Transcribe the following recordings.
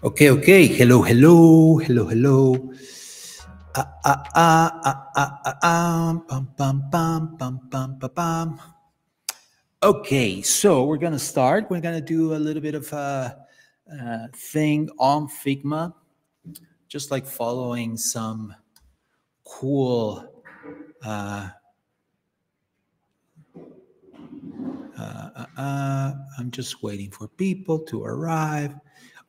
Okay, okay. Hello, hello, hello, hello. Ah, ah, ah, ah, ah, ah, ah, bum, bum, bum, bum, bum. Okay, so we're gonna start. We're gonna do a little bit of a, uh thing on Figma, just like following some cool. Uh, uh, uh, uh, I'm just waiting for people to arrive.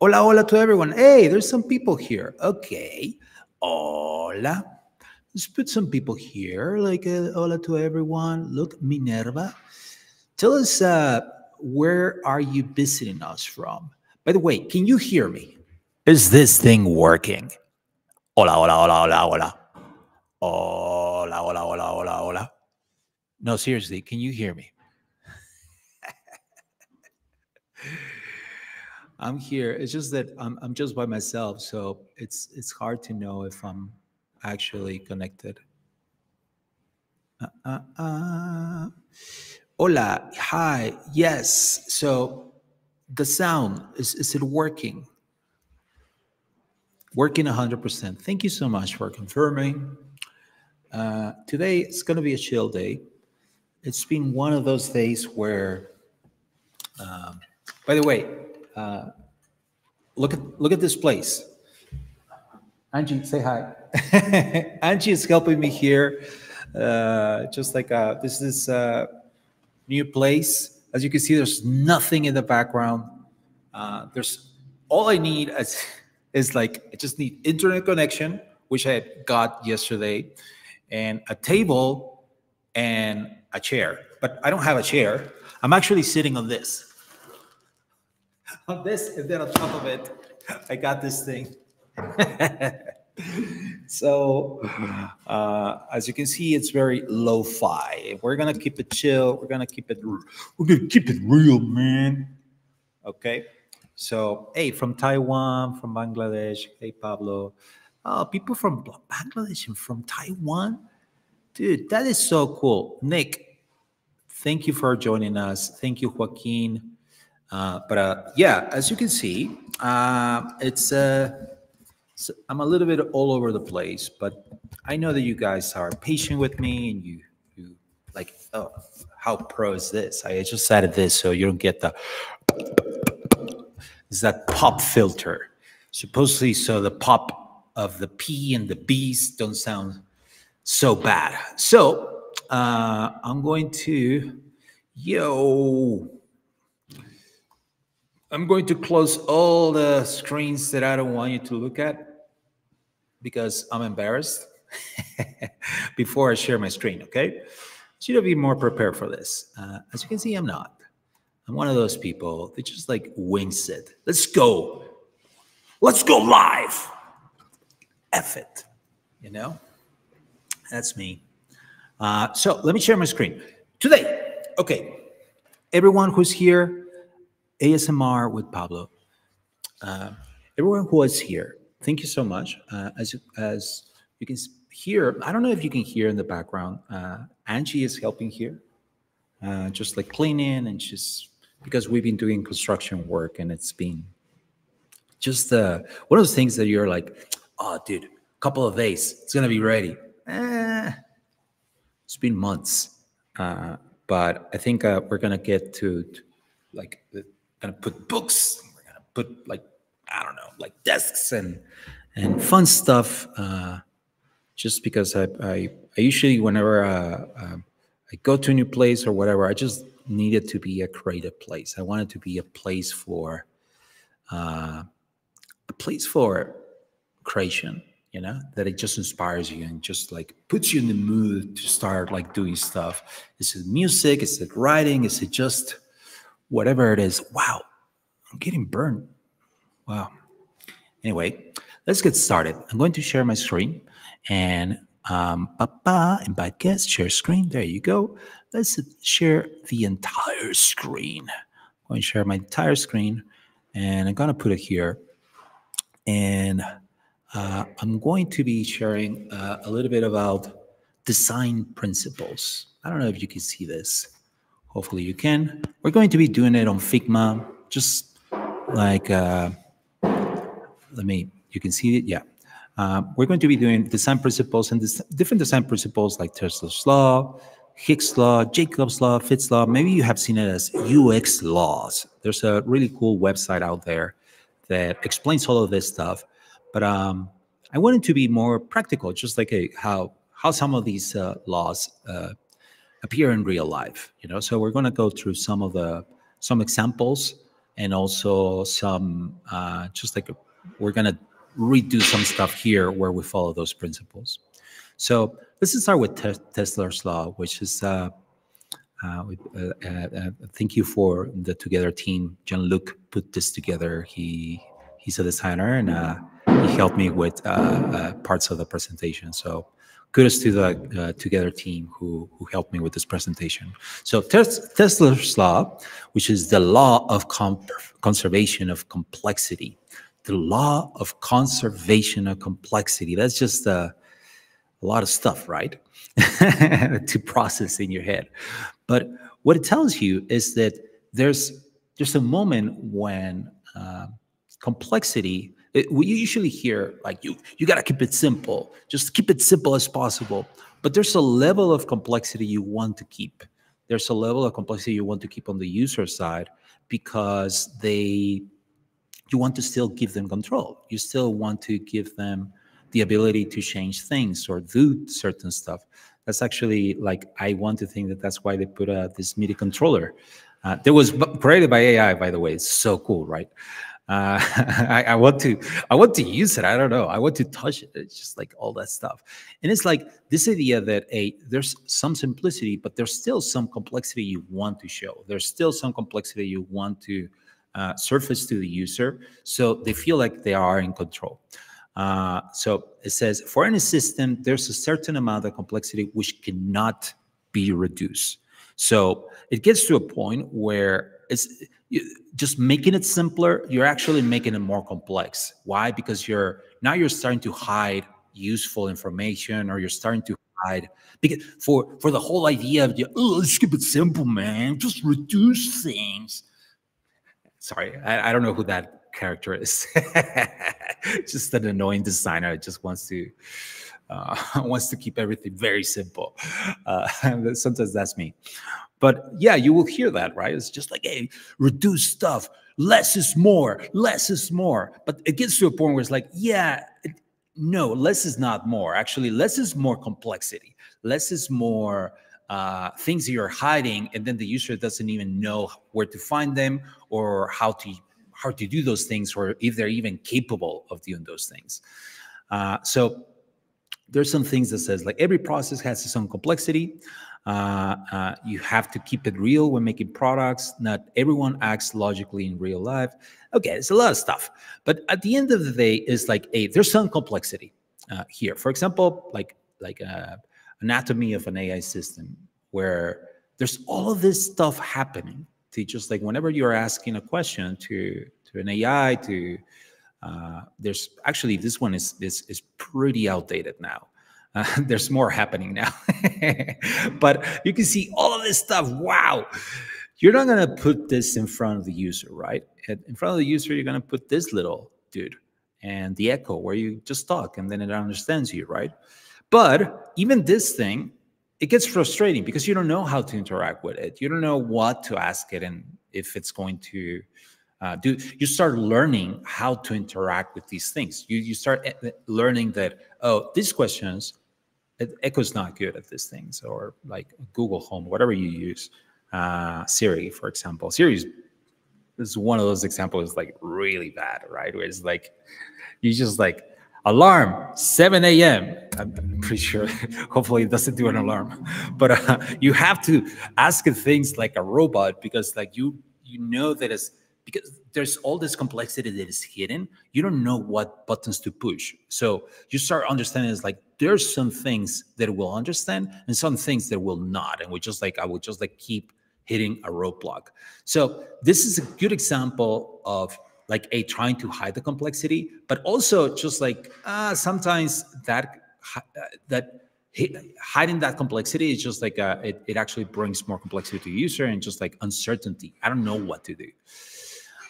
Hola, hola to everyone. Hey, there's some people here. Okay. Hola. Let's put some people here. Like, uh, hola to everyone. Look, Minerva. Tell us, uh, where are you visiting us from? By the way, can you hear me? Is this thing working? Hola, hola, hola, hola, hola. Hola, hola, hola, hola, hola. No, seriously, can you hear me? I'm here. It's just that I'm I'm just by myself, so it's it's hard to know if I'm actually connected. Uh, uh, uh. Hola, hi, yes. So the sound is is it working? Working 100%. Thank you so much for confirming. Uh, today it's going to be a chill day. It's been one of those days where, um, by the way, uh, look at look at this place. Angie, say hi. Angie is helping me here. Uh, just like uh, this is a new place. As you can see, there's nothing in the background. Uh, there's all I need is, is like I just need internet connection, which I got yesterday, and a table and a chair. But I don't have a chair. I'm actually sitting on this on this, and then on top of it, I got this thing. so, uh, as you can see, it's very lo-fi. We're gonna keep it chill. We're gonna keep it. We're gonna keep it real, man. Okay. So, hey, from Taiwan, from Bangladesh. Hey, Pablo. Oh, people from Bangladesh and from Taiwan, dude, that is so cool. Nick, thank you for joining us. Thank you, Joaquin. Uh, but uh, yeah, as you can see, uh, it's, uh, it's I'm a little bit all over the place, but I know that you guys are patient with me and you you like oh how pro is this? I just added this so you don't get the is that pop filter supposedly so the pop of the P and the B's don't sound so bad. So uh, I'm going to yo. I'm going to close all the screens that I don't want you to look at because I'm embarrassed before I share my screen, okay? You to be more prepared for this. Uh, as you can see, I'm not. I'm one of those people that just like wings it. Let's go. Let's go live. F it, you know? That's me. Uh, so let me share my screen. Today, okay, everyone who's here, ASMR with Pablo. Uh, everyone was here, thank you so much. Uh, as as you can hear, I don't know if you can hear in the background. Uh, Angie is helping here, uh, just like cleaning and just because we've been doing construction work and it's been just uh, one of those things that you're like, oh, dude, a couple of days, it's gonna be ready. Eh, it's been months, uh, but I think we're gonna get to, to like the gonna put books. We're gonna put like I don't know, like desks and and fun stuff. Uh, just because I I, I usually whenever uh, uh, I go to a new place or whatever, I just need it to be a creative place. I want it to be a place for uh, a place for creation. You know that it just inspires you and just like puts you in the mood to start like doing stuff. Is it music? Is it writing? Is it just whatever it is. Wow, I'm getting burned. Wow. Anyway, let's get started. I'm going to share my screen and um, papa and invite guest, share screen. There you go. Let's share the entire screen. I'm going to share my entire screen and I'm going to put it here. And uh, I'm going to be sharing uh, a little bit about design principles. I don't know if you can see this. Hopefully you can. We're going to be doing it on Figma, just like uh, let me, you can see it, yeah. Uh, we're going to be doing design principles and des different design principles like Tesler's law, Hicks law, Jakob's law, Fitts law. Maybe you have seen it as UX laws. There's a really cool website out there that explains all of this stuff. But um, I wanted to be more practical, just like hey, how how some of these uh, laws uh, appear in real life. You know, so we're going to go through some of the some examples and also some uh, just like we're going to redo some stuff here where we follow those principles. So let's start with te Tesler's law, which is uh, uh, uh, uh, thank you for the Together team. Jean-Luc put this together. He he's a designer and uh, he helped me with uh, parts of the presentation. So kudos to the Together team who who helped me with this presentation. So Tesler's law, which is the law of conservation of complexity the law of conservation of complexity. That's just a, a lot of stuff, right? to process in your head. But what it tells you is that there's there's a moment when uh, complexity. It, we usually hear like you you got to keep it simple. Just keep it simple as possible. But there's a level of complexity you want to keep. There's a level of complexity you want to keep on the user side because they you want to still give them control. You still want to give them the ability to change things or do certain stuff. That's actually like I want to think that that's why they put uh, this MIDI controller. Uh, that was created by AI, by the way. It's so cool, right? Uh, I, I, want to, I want to use it. I don't know. I want to touch it. It's just like all that stuff, and it's like this idea that a there's some simplicity, but there's still some complexity you want to show. There's still some complexity you want to uh, surface to the user so they feel like they are in control. Uh, so it says for any system, there's a certain amount of complexity which cannot be reduced. So it gets to a point where it's just making it simpler, you're actually making it more complex. Why? Because you're now you're starting to hide useful information or you're starting to hide because for for the whole idea of oh let's keep it simple man just reduce things sorry, I, I don't know who that character is. just an annoying designer just wants to uh, wants to keep everything very simple. Uh, sometimes that's me. But yeah, you will hear that, right? It's just like, hey, reduce stuff. Less is more. Less is more. But it gets to a point where it's like, yeah, it, no, less is not more. Actually, less is more complexity. Less is more uh, things you're hiding, and then the user doesn't even know where to find them or how to how to do those things, or if they're even capable of doing those things. Uh, so there's some things that says like every process has its own complexity. Uh, uh, you have to keep it real when making products. Not everyone acts logically in real life. Okay, it's a lot of stuff. But at the end of the day, it's like, hey, there's some complexity uh, here. For example, like like uh, anatomy of an AI system where there's all of this stuff happening to just like whenever you're asking a question to to an AI to uh, there's actually this one is is is pretty outdated now. There's more happening now, but you can see all of this stuff. Wow, you're not gonna put this in front of the user, right? In front of the user, you're gonna put this little dude and the echo where you just talk and then it understands you, right? But even this thing, it gets frustrating because you don't know how to interact with it. You don't know what to ask it and if it's going to uh, do. You start learning how to interact with these things. You you start learning that oh, these questions, Echo's not good at these things, or like Google Home, whatever you use, uh, Siri, for example. Siri is, one of those examples like really bad, right? Where it's like you just like alarm 7 a.m i'm pretty sure hopefully it doesn't do an alarm but uh, you have to ask things like a robot because like you you know that it's because there's all this complexity that is hidden you don't know what buttons to push so you start understanding is like there's some things that it will understand and some things that will not and we just like i would just like keep hitting a roadblock so this is a good example of like a trying to hide the complexity, but also just like uh, sometimes that that hiding that complexity is just like a, uh, it, it actually brings more complexity to the user and just like uncertainty. I don't know what to do.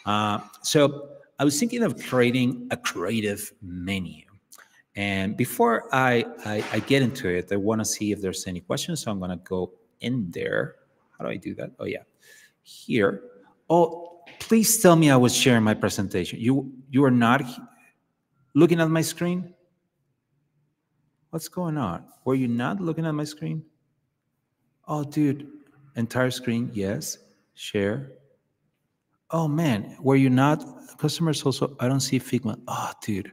Uh, so I was thinking of creating a creative menu. And before I, I, I get into it, I want to see if there's any questions. So I'm going to go in there. How do I do that? Oh, yeah. Here. Oh, please tell me I was sharing my presentation. You, you are not looking at my screen? What's going on? Were you not looking at my screen? Oh, dude, entire screen, yes. Share. Oh man, were you not? Customers also, I don't see Figma. Oh, dude.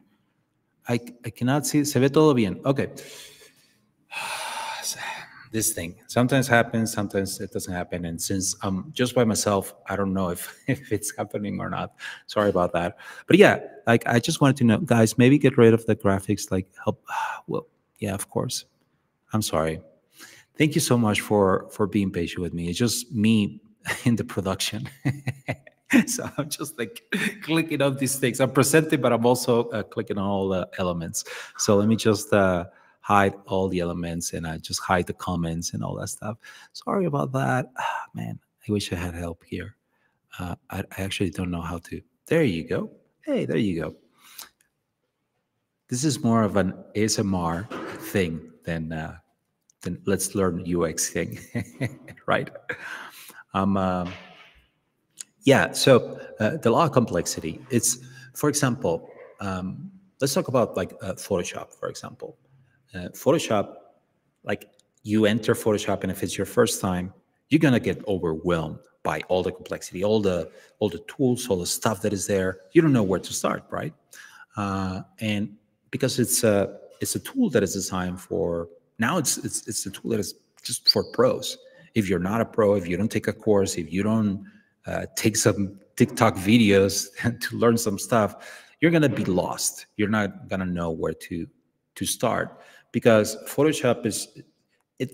I, I cannot see. Se ve todo bien. Okay. this thing sometimes happens, sometimes it doesn't happen. And since I'm just by myself, I don't know if, if it's happening or not. Sorry about that. But yeah, like I just wanted to know, guys, maybe get rid of the graphics, like help. Well, yeah, of course. I'm sorry. Thank you so much for for being patient with me. It's just me in the production. so I'm just like clicking on these things. I'm presenting, but I'm also uh, clicking on all the elements. So let me just uh, hide all the elements and I just hide the comments and all that stuff. Sorry about that. Man, I wish I had help here. Uh, I, I actually don't know how to. There you go. Hey, there you go. This is more of an ASMR thing than uh, than let's learn UX thing, right? Um, uh, yeah, so uh, the law of complexity. It's, for example, um, let's talk about like uh, Photoshop, for example. Uh, Photoshop, like you enter Photoshop, and if it's your first time, you're gonna get overwhelmed by all the complexity, all the all the tools, all the stuff that is there. You don't know where to start, right? Uh, and because it's a it's a tool that is designed for now, it's it's it's a tool that is just for pros. If you're not a pro, if you don't take a course, if you don't uh, take some TikTok videos to learn some stuff, you're gonna be lost. You're not gonna know where to to start because Photoshop is it.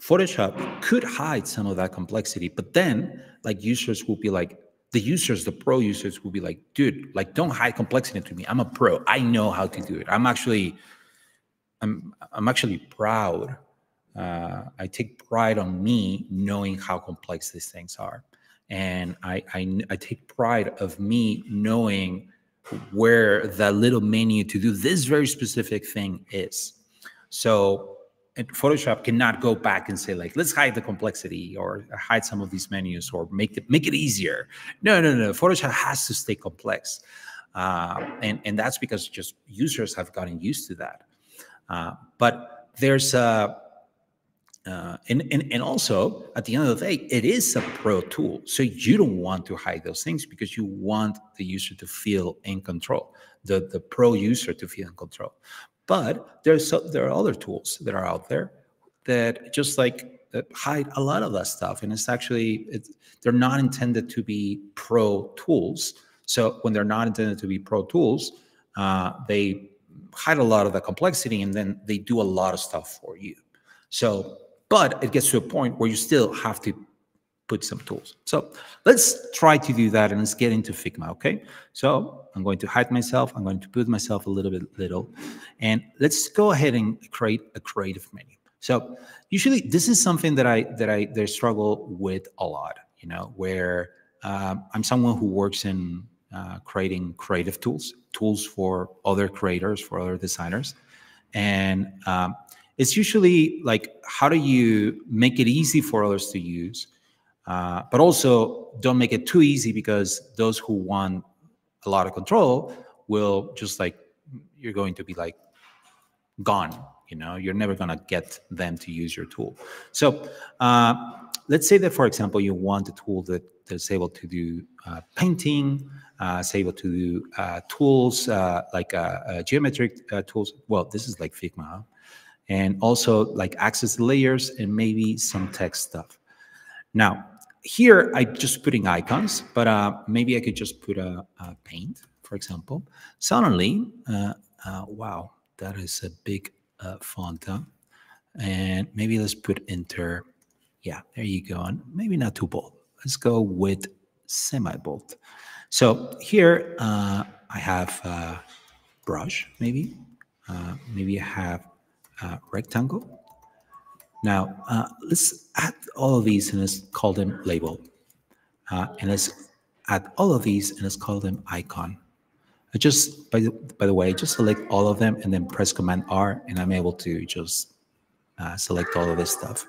Photoshop could hide some of that complexity, but then like users will be like, the users, the pro users will be like, dude, like don't hide complexity to me. I'm a pro. I know how to do it. I'm actually, I'm I'm actually proud. Uh, I take pride on me knowing how complex these things are and I, I, I take pride of me knowing where that little menu to do this very specific thing is. So Photoshop cannot go back and say like, let's hide the complexity or hide some of these menus or make it make it easier. No, no, no. Photoshop has to stay complex, uh, and and that's because just users have gotten used to that. Uh, but there's a uh, and, and, and also, at the end of the day, it is a pro tool. So you don't want to hide those things because you want the user to feel in control, the, the pro user to feel in control. But there's so, there are other tools that are out there that just like hide a lot of that stuff. And it's actually, it's, they're not intended to be pro tools. So when they're not intended to be pro tools, uh, they hide a lot of the complexity and then they do a lot of stuff for you. So but it gets to a point where you still have to put some tools. So let's try to do that and let's get into Figma, okay? So I'm going to hide myself. I'm going to put myself a little bit little. And let's go ahead and create a creative menu. So usually this is something that I that I that I struggle with a lot, you know, where um, I'm someone who works in uh, creating creative tools, tools for other creators, for other designers. And um, it's usually like how do you make it easy for others to use uh, but also don't make it too easy because those who want a lot of control will just like you're going to be like gone you know you're never going to get them to use your tool so uh, let's say that for example you want a tool that that's able to do uh, painting uh, is able to do uh, tools uh, like uh, geometric tools well this is like figma? And also like access layers and maybe some text stuff. Now, here I'm just putting icons, but uh, maybe I could just put a, a paint, for example. Suddenly, uh, uh, wow, that is a big uh, font. Huh? And maybe let's put enter. Yeah, there you go. And maybe not too bold. Let's go with semi-bold. So here uh, I have a brush, maybe. Uh, maybe I have uh, rectangle. Now, uh, let's add all of these and let's call them label. Uh, and let's add all of these and let's call them icon. I just, by the, by the way, just select all of them and then press Command R and I'm able to just uh, select all of this stuff.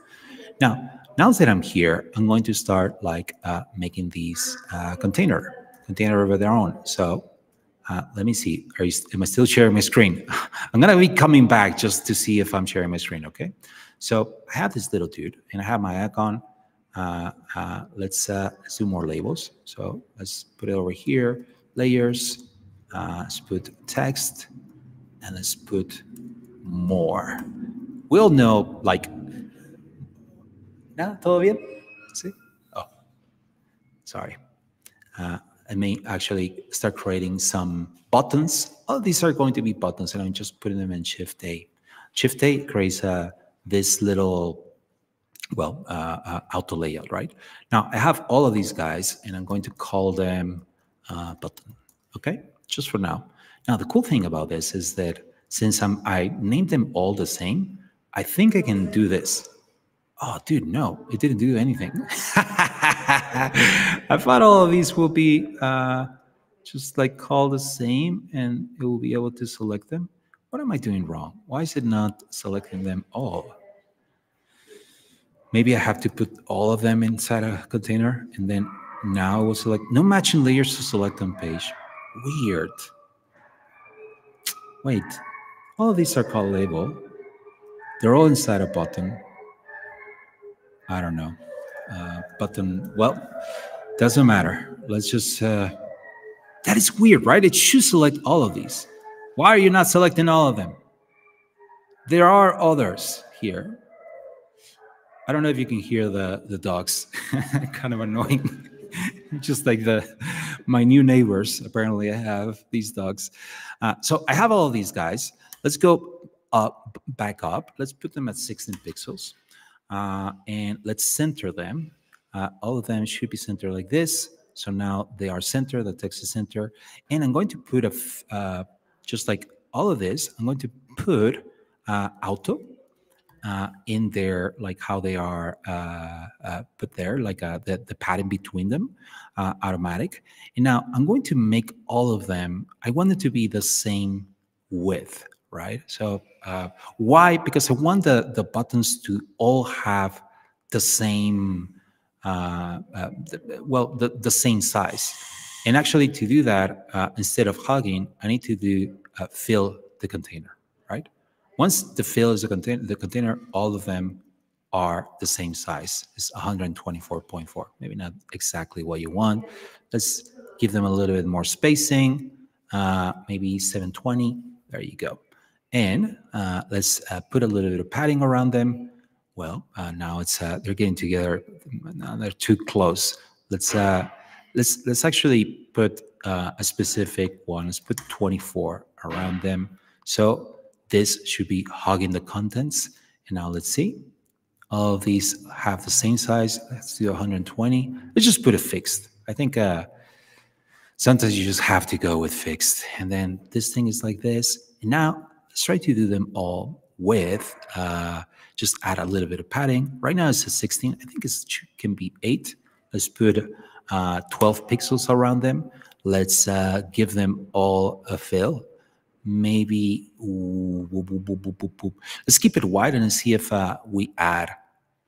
Now, now that I'm here, I'm going to start like uh, making these uh, container, container of their own. So uh, let me see. Are you, am I still sharing my screen? I'm going to be coming back just to see if I'm sharing my screen, okay? So I have this little dude and I have my icon. Uh, uh, let's, uh, let's do more labels. So let's put it over here, layers, uh, let's put text, and let's put more. We'll know like, ¿Nada? ¿Todo bien? Sí? Oh, sorry. I may actually start creating some buttons. All these are going to be buttons, and I'm just putting them in Shift A. Shift A creates uh, this little, well, uh, uh, auto layout, right? Now I have all of these guys, and I'm going to call them uh, button. Okay, just for now. Now the cool thing about this is that since I'm, I named them all the same, I think I can do this. Oh, dude, no, it didn't do anything. I thought all of these will be uh, just like called the same and it will be able to select them. What am I doing wrong? Why is it not selecting them all? Maybe I have to put all of them inside a container and then now we'll select no matching layers to select on page. Weird. Wait, all of these are called label. They're all inside a button. I don't know. Uh, button, well, doesn't matter. Let's just, uh, that is weird, right? It should select all of these. Why are you not selecting all of them? There are others here. I don't know if you can hear the, the dogs, kind of annoying. just like the my new neighbors. Apparently, I have these dogs. Uh, so I have all of these guys. Let's go up, back up. Let's put them at 16 pixels. Uh, and let's center them. Uh, all of them should be centered like this. So now they are centered, the text is centered. And I'm going to put a, uh, just like all of this, I'm going to put uh, auto uh, in there, like how they are uh, put there, like the, the padding between them, automatic. And now I'm going to make all of them, I want it to be the same width, right? So uh, why? Because I want the, the buttons to all have the same, uh, uh, the, well, the, the same size. And actually to do that, uh, instead of hugging, I need to do uh, fill the container, right? Once the fill is a container, the container, all of them are the same size. It's 124.4, maybe not exactly what you want. Let's give them a little bit more spacing, uh, maybe 720. There you go. And uh, let's uh, put a little bit of padding around them. Well, uh, now it's uh, they're getting together. Now they're too close. Let's uh, let's let's actually put uh, a specific one. Let's put 24 around them. So this should be hugging the contents. And now let's see. All of these have the same size. Let's do 120. Let's just put it fixed. I think sometimes you just have to go with fixed. And then this thing is like this. And now To do them all with uh, just add a little bit of padding. Right now it's a 16. I think it can be 8. Let's put uh, 12 pixels around them. Let's uh, give them all a fill. Maybe, ooh, let's keep it wide and see if uh, we add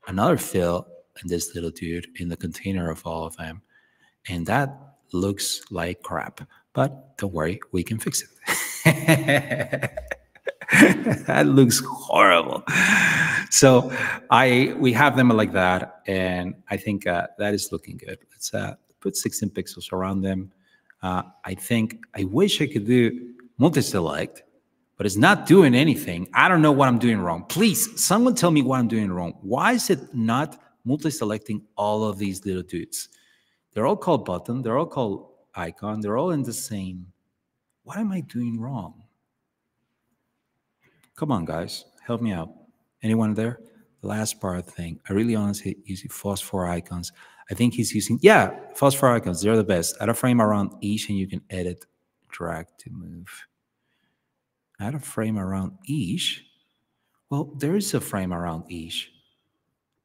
another fill in this little dude in the container of all of them. And that looks like crap, but don't worry, we can fix it. that looks horrible. So I we have them like that, and I think uh, that is looking good. Let's uh, put 16 pixels around them. Uh, I think I wish I could do multi-select, but it's not doing anything. I don't know what I'm doing wrong. Please, someone tell me what I'm doing wrong. Why is it not multi-selecting all of these little dudes? They're all called button. They're all called icon. They're all in the same. What am I doing wrong? Come on, guys, help me out. Anyone there? The last part thing. I really honestly using phosphor icons. I think he's using, yeah, phosphor icons. They're the best. Add a frame around each and you can edit, drag to move. Add a frame around each. Well, there is a frame around each.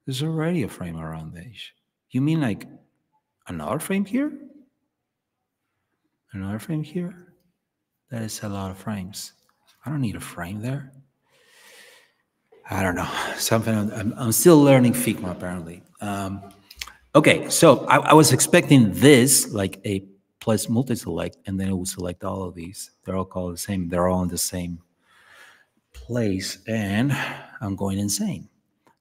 There's already a frame around each. You mean like another frame here? another frame here. That is a lot of frames. I don't need a frame there. I don't know. Something I'm, I'm still learning Figma apparently. Um, okay, so I, I was expecting this like a plus multi-select, and then it will select all of these. They're all called the same. They're all in the same place, and I'm going insane.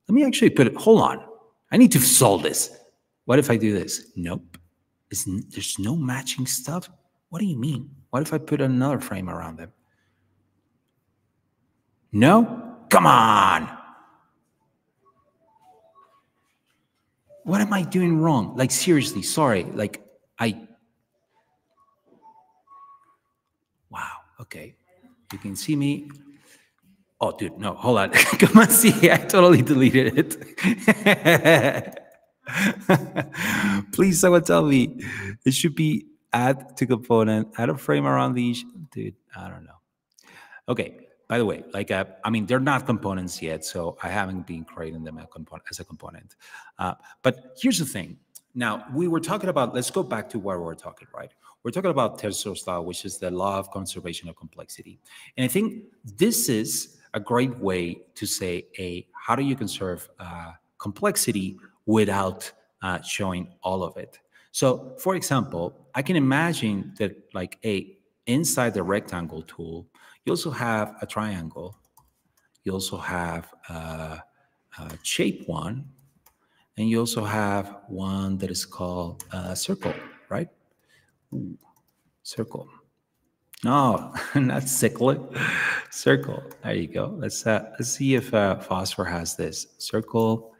Let me actually put it. Hold on. I need to solve this. What if I do this? Nope. It's, there's no matching stuff. What do you mean? What if I put another frame around them? No? Come on. What am I doing wrong? Like, seriously, sorry. Like, I. Wow. Okay. You can see me. Oh, dude, no, hold on. Come on, see, I totally deleted it. Please, someone tell me. It should be add to component, add a frame around these. Dude, I don't know. Okay, by the way, like, uh, I mean, they're not components yet, so I haven't been creating them as a component. Uh, but here's the thing. Now, we were talking about, let's go back to where we're talking, right? We're talking about Tesler's law, which is the law of conservation of complexity. And I think this is a great way to say, a how do you conserve uh, complexity without uh, showing all of it? So, for example, I can imagine that like a inside the rectangle tool, you also have a triangle. You also have a, a shape one, and you also have one that is called a circle, right? Ooh, circle. No, not cyclic. Circle. There you go. Let's uh, let's see if uh, phosphor has this circle.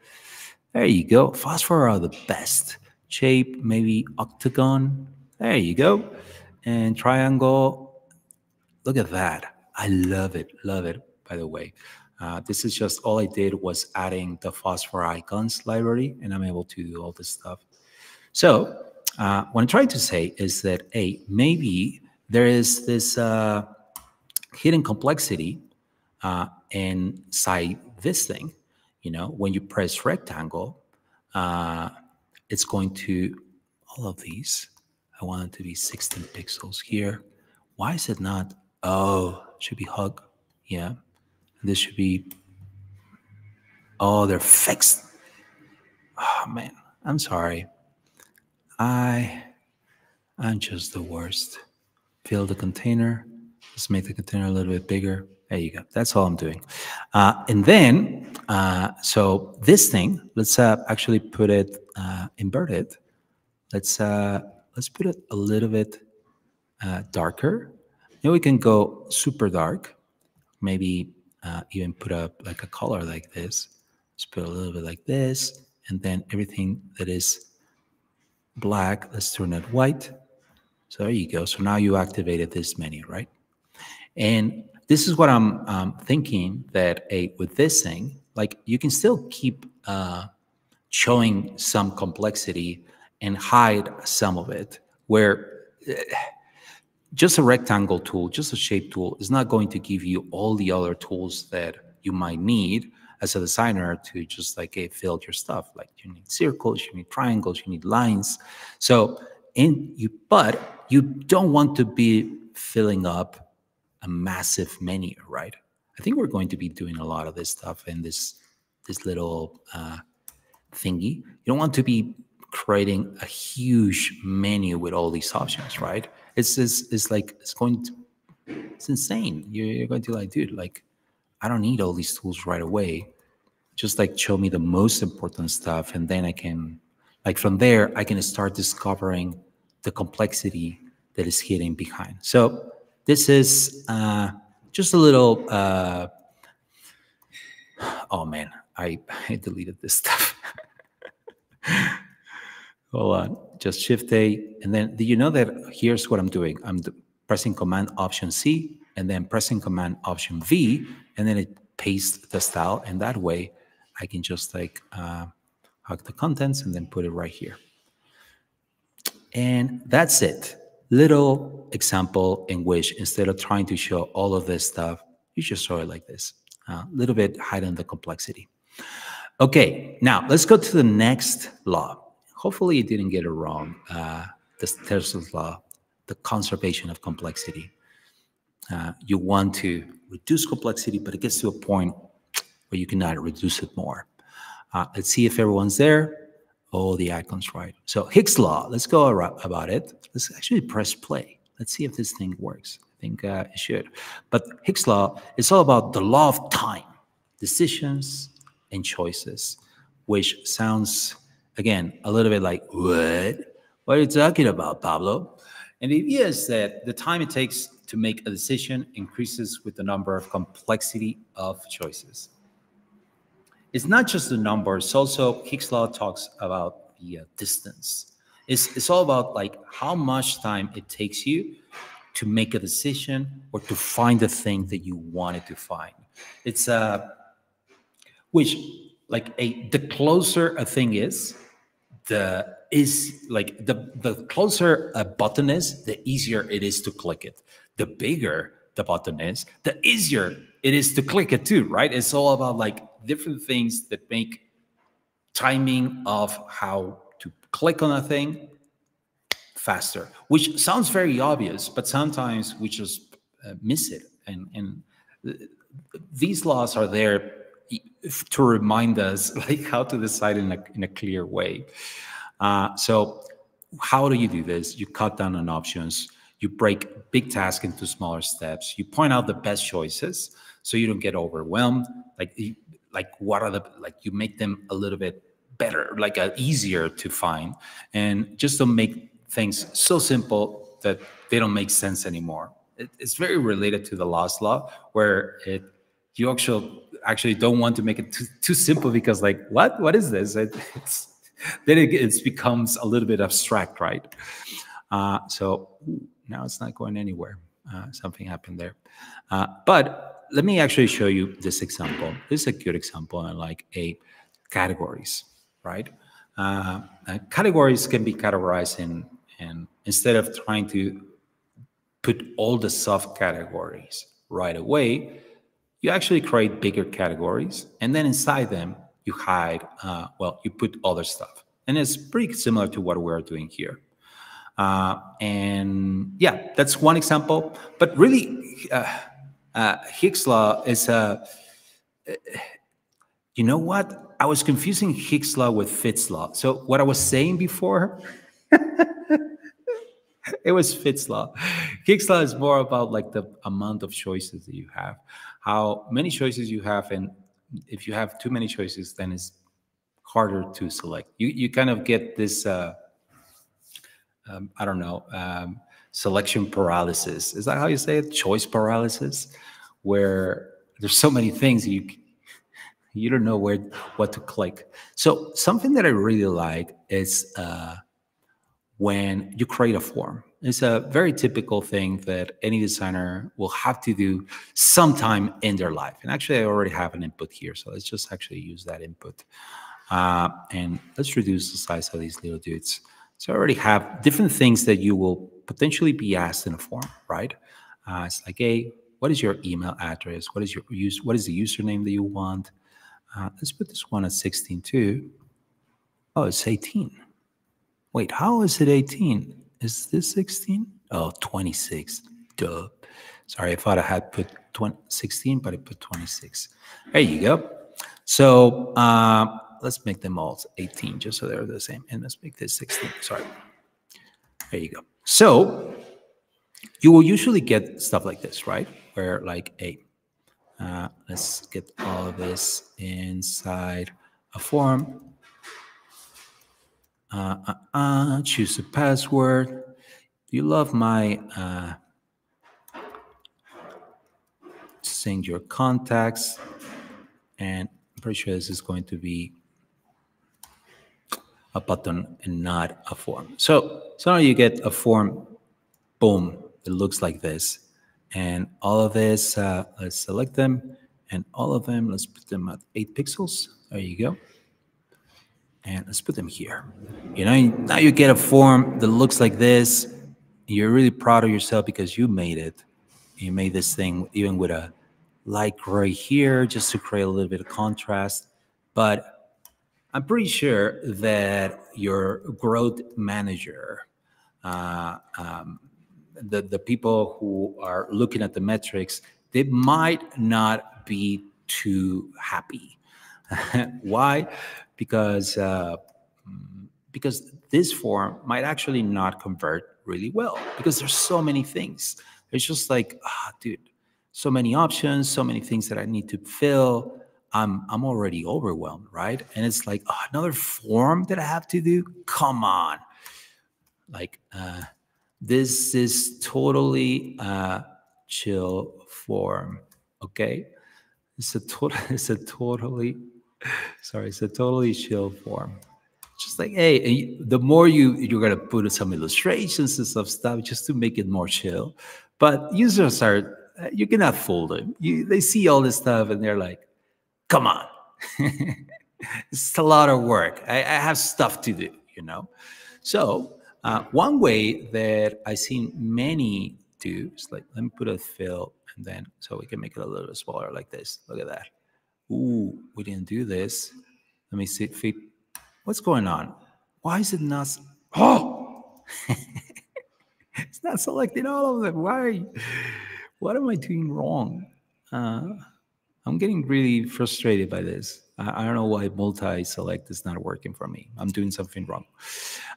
There you go. Phosphor are the best. Shape maybe octagon. There you go. And triangle. Look at that. I love it. Love it. By the way, uh, this is just all I did was adding the phosphor icons library, and I'm able to do all this stuff. So uh, what I'm trying to say is that a maybe there is this uh, hidden complexity uh, inside this thing. You know, when you press rectangle, uh, it's going to, all of these, I want it to be 16 pixels here. Why is it not, oh, should be hug, yeah. This should be, oh, they're fixed. Oh man, I'm sorry. I, I'm just the worst fill the container. Let's make the container a little bit bigger. There you go. That's all I'm doing. Uh, and then, uh, so this thing, let's uh, actually put it uh, inverted. Let's uh, let's put it a little bit uh, darker. Then we can go super dark. Maybe even put up like a color like this. Let's put a little bit like this, and then everything that is black, let's turn it white. So there you go. So now you activated this menu, right? And this is what I'm um, thinking that a with this thing, like you can still keep uh, showing some complexity and hide some of it. Where uh, just a rectangle tool, just a shape tool, is not going to give you all the other tools that you might need as a designer to just like hey, fill your stuff. Like you need circles, you need triangles, you need lines. So in you, but you don't want to be filling up a massive menu, right? I think we're going to be doing a lot of this stuff in this this little uh, thingy. You don't want to be creating a huge menu with all these options, right? It's just, it's like it's going to it's insane. You're, you're going to like, dude, like I don't need all these tools right away. Just like show me the most important stuff, and then I can like from there I can start discovering the complexity that is hidden behind. So this is uh, just a little, uh, oh man, I, I deleted this stuff. Hold on, just Shift A. And then do you know that here's what I'm doing? I'm pressing Command Option C and then pressing Command Option V, and then it pastes the style. And that way I can just like uh, hug the contents and then put it right here. And that's it little example in which instead of trying to show all of this stuff, you just show it like this, a uh, little bit hiding the complexity. Okay, now let's go to the next law. Hopefully you didn't get it wrong. Uh, the Tesler's law, the conservation of complexity. Uh, you want to reduce complexity, but it gets to a point where you cannot reduce it more. Uh, let's see if everyone's there. Oh, the icon's right. So Hicks law, let's go about it. Let's actually press play. Let's see if this thing works. I think uh, it should. But Hicks law is all about the law of time, decisions and choices, which sounds, again, a little bit like, what? What are you talking about, Pablo? And the idea is that the time it takes to make a decision increases with the number of complexity of choices it's not just the number. It's also Hicks law talks about the uh, distance. It's it's all about like how much time it takes you to make a decision or to find the thing that you wanted to find. It's uh which like a the closer a thing is, the is like the the closer a button is, the easier it is to click it. The bigger the button is, the easier it is to click it too, right? It's all about like different things that make timing of how to click on a thing faster, which sounds very obvious, but sometimes we just uh, miss it. And, and th these laws are there to remind us like how to decide in a, in a clear way. Uh, so how do you do this? You cut down on options. You break big tasks into smaller steps. You point out the best choices so you don't get overwhelmed. Like like what are the like you make them a little bit better, like uh, easier to find, and just don't make things so simple that they don't make sense anymore. It, it's very related to the last law, where it you actually actually don't want to make it too, too simple because like what what is this? It, it's then it, it becomes a little bit abstract, right? Uh, so now it's not going anywhere. Uh, something happened there. Uh, but let me actually show you this example. This is a good example on like a categories, right? Uh, uh, categories can be categorized in, and instead of trying to put all the subcategories right away, you actually create bigger categories, and then inside them you hide, uh, well, you put other stuff, and it's pretty similar to what we're doing here. Uh, and yeah, that's one example. But really, uh, uh, Hicks law is a. Uh, you know what? I was confusing Hicks law with Fitts law. So what I was saying before, it was Fitts law. Hicks law is more about like the amount of choices that you have, how many choices you have, and if you have too many choices, then it's harder to select. You you kind of get this. Uh, um, I don't know, um, selection paralysis. Is that how you say it? Choice paralysis, where there's so many things you you don't know where what to click. So something that I really like is uh, when you create a form. It's a very typical thing that any designer will have to do sometime in their life. And actually, I already have an input here, so let's just actually use that input. Uh, and let's reduce the size of these little dudes. So I already have different things that you will potentially be asked in a form, right? Uh, it's like, hey, what is your email address? What is your use? What is the username that you want? Uh, let's put this one at 16 too. Oh, it's 18. Wait, how is it 18? Is this 16? Oh, 26. Duh. Sorry, I thought I had put 20, 16, but I put 26. There you go. So uh, let's make them all 18 just so they're the same. And let's make this 16. Sorry. There you go. So you will usually get stuff like this, right? Where like a, uh, let's get all of this inside a form. Uh, uh, uh, choose a password. You love my uh, send your contacts, and I'm pretty sure this is going to be a button and not a form. So, so now you get a form, boom, it looks like this. And all of this, uh, let's select them and all of them, let's put them at eight pixels. There you go. And let's put them here. You know, now you get a form that looks like this. You're really proud of yourself because you made it. You made this thing even with a light gray here just to create a little bit of contrast. But I'm pretty sure that your growth manager uh, um, the, the people who are looking at the metrics, they might not be too happy. Why? Because uh, because this form might actually not convert really well because there's so many things. It's just like, ah, dude, so many options, so many things that I need to fill. I'm I'm already overwhelmed, right? And it's like oh, another form that I have to do. Come on, like uh, this is totally a chill form. Okay, it's a total. It's a totally. Sorry, it's a totally chill form. Just like hey, the more you you're gonna put some illustrations and stuff stuff just to make it more chill. But users are you cannot fool them. You, they see all this stuff and they're like, come on. it's a lot of work. I, I, have stuff to do, you know? So, uh, one way that I've seen many do is like, let me put a fill and then so we can make it a little bit smaller like this. Look at that. Ooh, we didn't do this. Let me see. What's going on? Why is it not? Oh, it's not selecting all of them. Why? What am I doing wrong? Uh, I'm getting really frustrated by this. I, I don't know why multi-select is not working for me. I'm doing something wrong.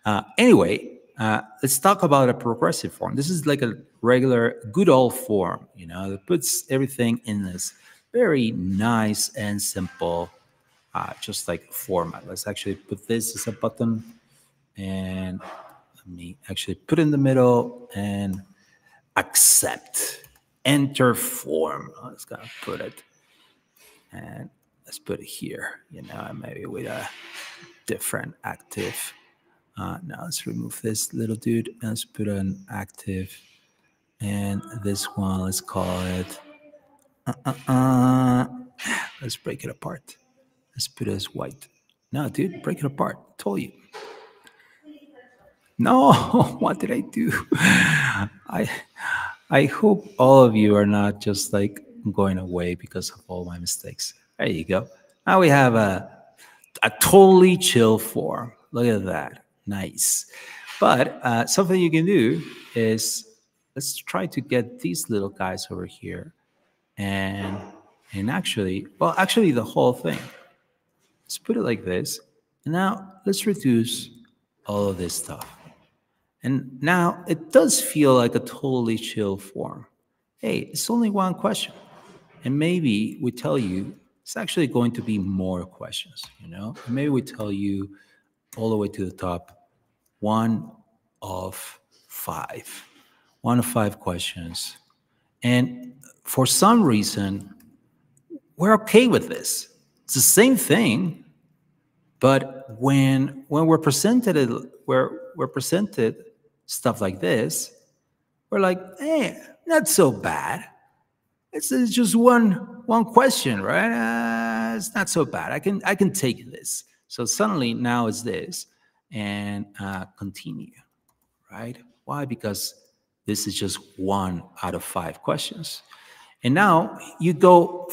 Uh, anyway, uh, let's talk about a progressive form. This is like a regular, good old form, you know, that puts everything in this very nice and simple, uh, just like format. Let's actually put this as a button and let me actually put in the middle and accept, enter form. Let's gonna put it and let's put it here, you know, maybe with a different active. Uh, now let's remove this little dude and let's put an active. And this one, let's call it. Uh, uh, uh. Let's break it apart. Let's put it as white. No, dude, break it apart. I told you. No, what did I do? I I hope all of you are not just like going away because of all my mistakes. There you go. Now we have a, a totally chill form. Look at that. Nice. But uh, something you can do is let's try to get these little guys over here and and actually, well, actually the whole thing. Let's put it like this. And now let's reduce all of this stuff. And now it does feel like a totally chill form. Hey, it's only one question. And maybe we tell you it's actually going to be more questions, you know? Maybe we tell you all the way to the top, one of five, one of five questions. And for some reason, we're okay with this. It's the same thing, but when when we're presented we're we're presented stuff like this, we're like, hey, not so bad. It's, it's just one one question, right? Uh, it's not so bad. I can I can take this. So suddenly now it's this, and uh, continue, right? Why? Because this is just one out of five questions, and now you go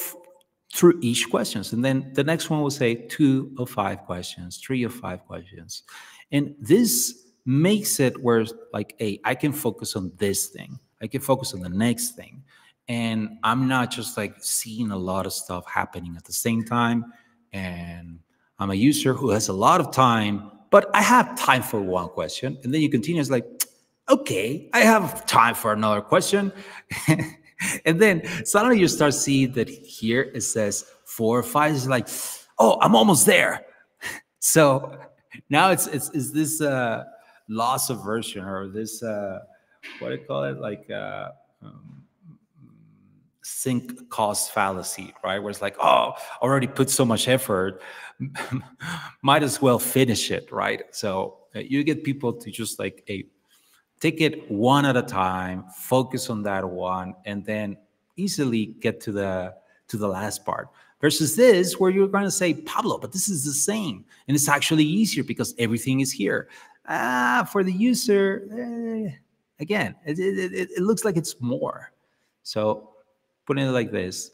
through each questions, and then the next one will say two of five questions, three of five questions, and this makes it where like, hey, I can focus on this thing. I can focus on the next thing. And i'm not just like seeing a lot of stuff happening at the same time. And i'm a user who has a lot of time but i have time for one question. And then you continue it's like okay i have time for another question and then suddenly you start seeing that here it says four or five is like oh i'm almost there so now it's it's is this uh loss aversion or this uh what do you call it like uh um, sink cost fallacy, right? Where it's like, oh, already put so much effort, might as well finish it, right? So uh, you get people to just like, hey, take it one at a time, focus on that one, and then easily get to the to the last part. Versus this, where you're going to say, Pablo, but this is the same, and it's actually easier because everything is here. Ah, for the user, eh, again, it, it, it, it looks like it's more. So putting it like this,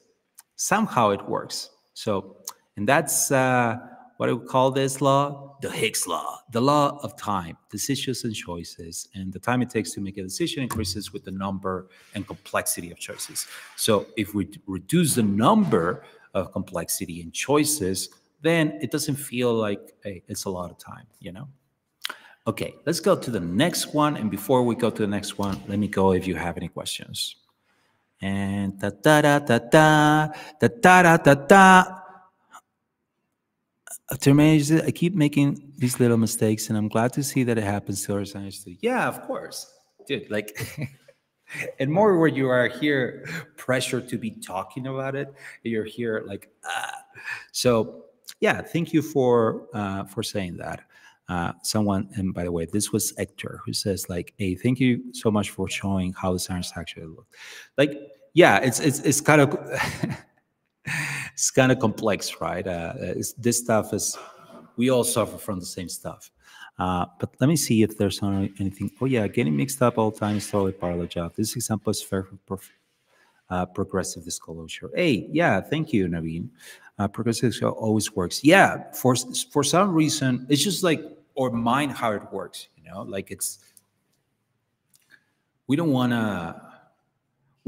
somehow it works. So, and that's uh, what I would call this law? The Hick's law, the law of time, decisions and choices. And the time it takes to make a decision increases with the number and complexity of choices. So if we reduce the number of complexity and choices, then it doesn't feel like hey, it's a lot of time, you know? Okay, let's go to the next one. And before we go to the next one, let me go if you have any questions. And ta da ta da da da da da. Terminator, I keep making these little mistakes, and I'm glad to see that it happens to our science too. Yeah, of course, dude. Like, and more where you are here, pressure to be talking about it. You're here, like, ah. So, yeah. Thank you for uh, for saying that. Uh, someone, and by the way, this was Hector who says, like, "Hey, thank you so much for showing how the science actually look." Like, yeah, it's it's it's kind of. it's kind of complex, right? Uh, this stuff is, we all suffer from the same stuff. Uh, but let me see if there's anything. Oh yeah, getting mixed up all the time is totally part of the job. This example is fair for uh, progressive disclosure. Hey, yeah, thank you, Naveen. Uh, progressive always works. Yeah, for for some reason, it's just like or mind how it works. You know, like it's we don't want to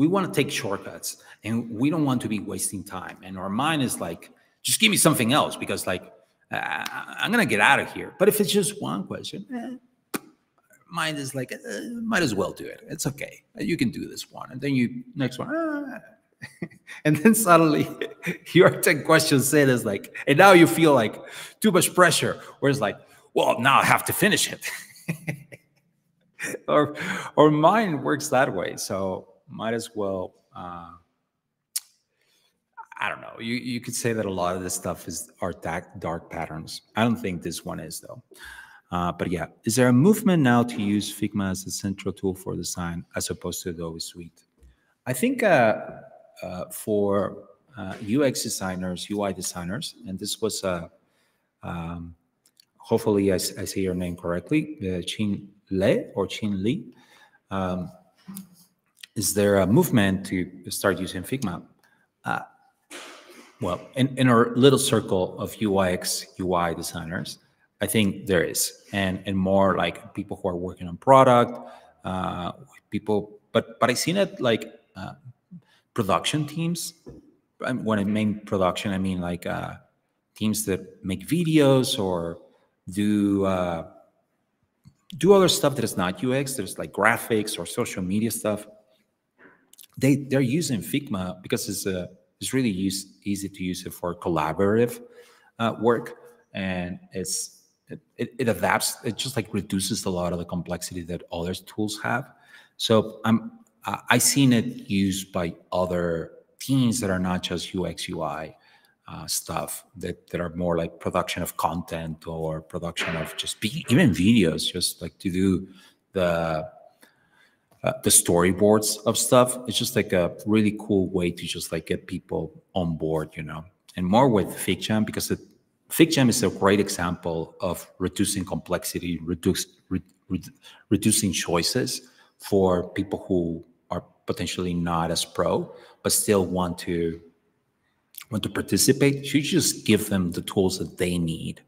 we want to take shortcuts and we don't want to be wasting time. And our mind is like, just give me something else because like I'm gonna get out of here. But if it's just one question, eh, mind is like, eh, might as well do it. It's okay. You can do this one, and then you next one. Ah. and then suddenly your 10 questions said is like, and now you feel like too much pressure. Where it's like, well, now I have to finish it. or or mind works that way. So might as well. Uh, I don't know. You you could say that a lot of this stuff is are dark, dark patterns. I don't think this one is though. Uh, but yeah, is there a movement now to use Figma as a central tool for design as opposed to Adobe Suite? I think uh, uh, for UX uh, designers, UI designers, and this was uh, um, hopefully I, I, say your name correctly, uh, Chin Le or Chin Lee. Um, is there a movement to start using Figma? Uh, well, in, in our little circle of UX, UI designers, I think there is, and and more like people who are working on product, uh, people. But but I seen it like uh, production teams. When I mean production, I mean like uh, teams that make videos or do uh, do other stuff that is not UX. There's like graphics or social media stuff they they're using Figma because it's a uh, it's really use, easy to use it for collaborative uh, work, and it's it, it, adapts. It just like reduces a lot of the complexity that other tools have. So I'm I seen it used by other teams that are not just UX UI uh, stuff that that are more like production of content or production of just even videos, just like to do the uh, the storyboards of stuff. It's just like a really cool way to just like get people on board, you know, and more with FigJam because it, FigJam is a great example of reducing complexity, reduce, re, re, reducing choices for people who are potentially not as pro, but still want to want to participate. You just give them the tools that they need.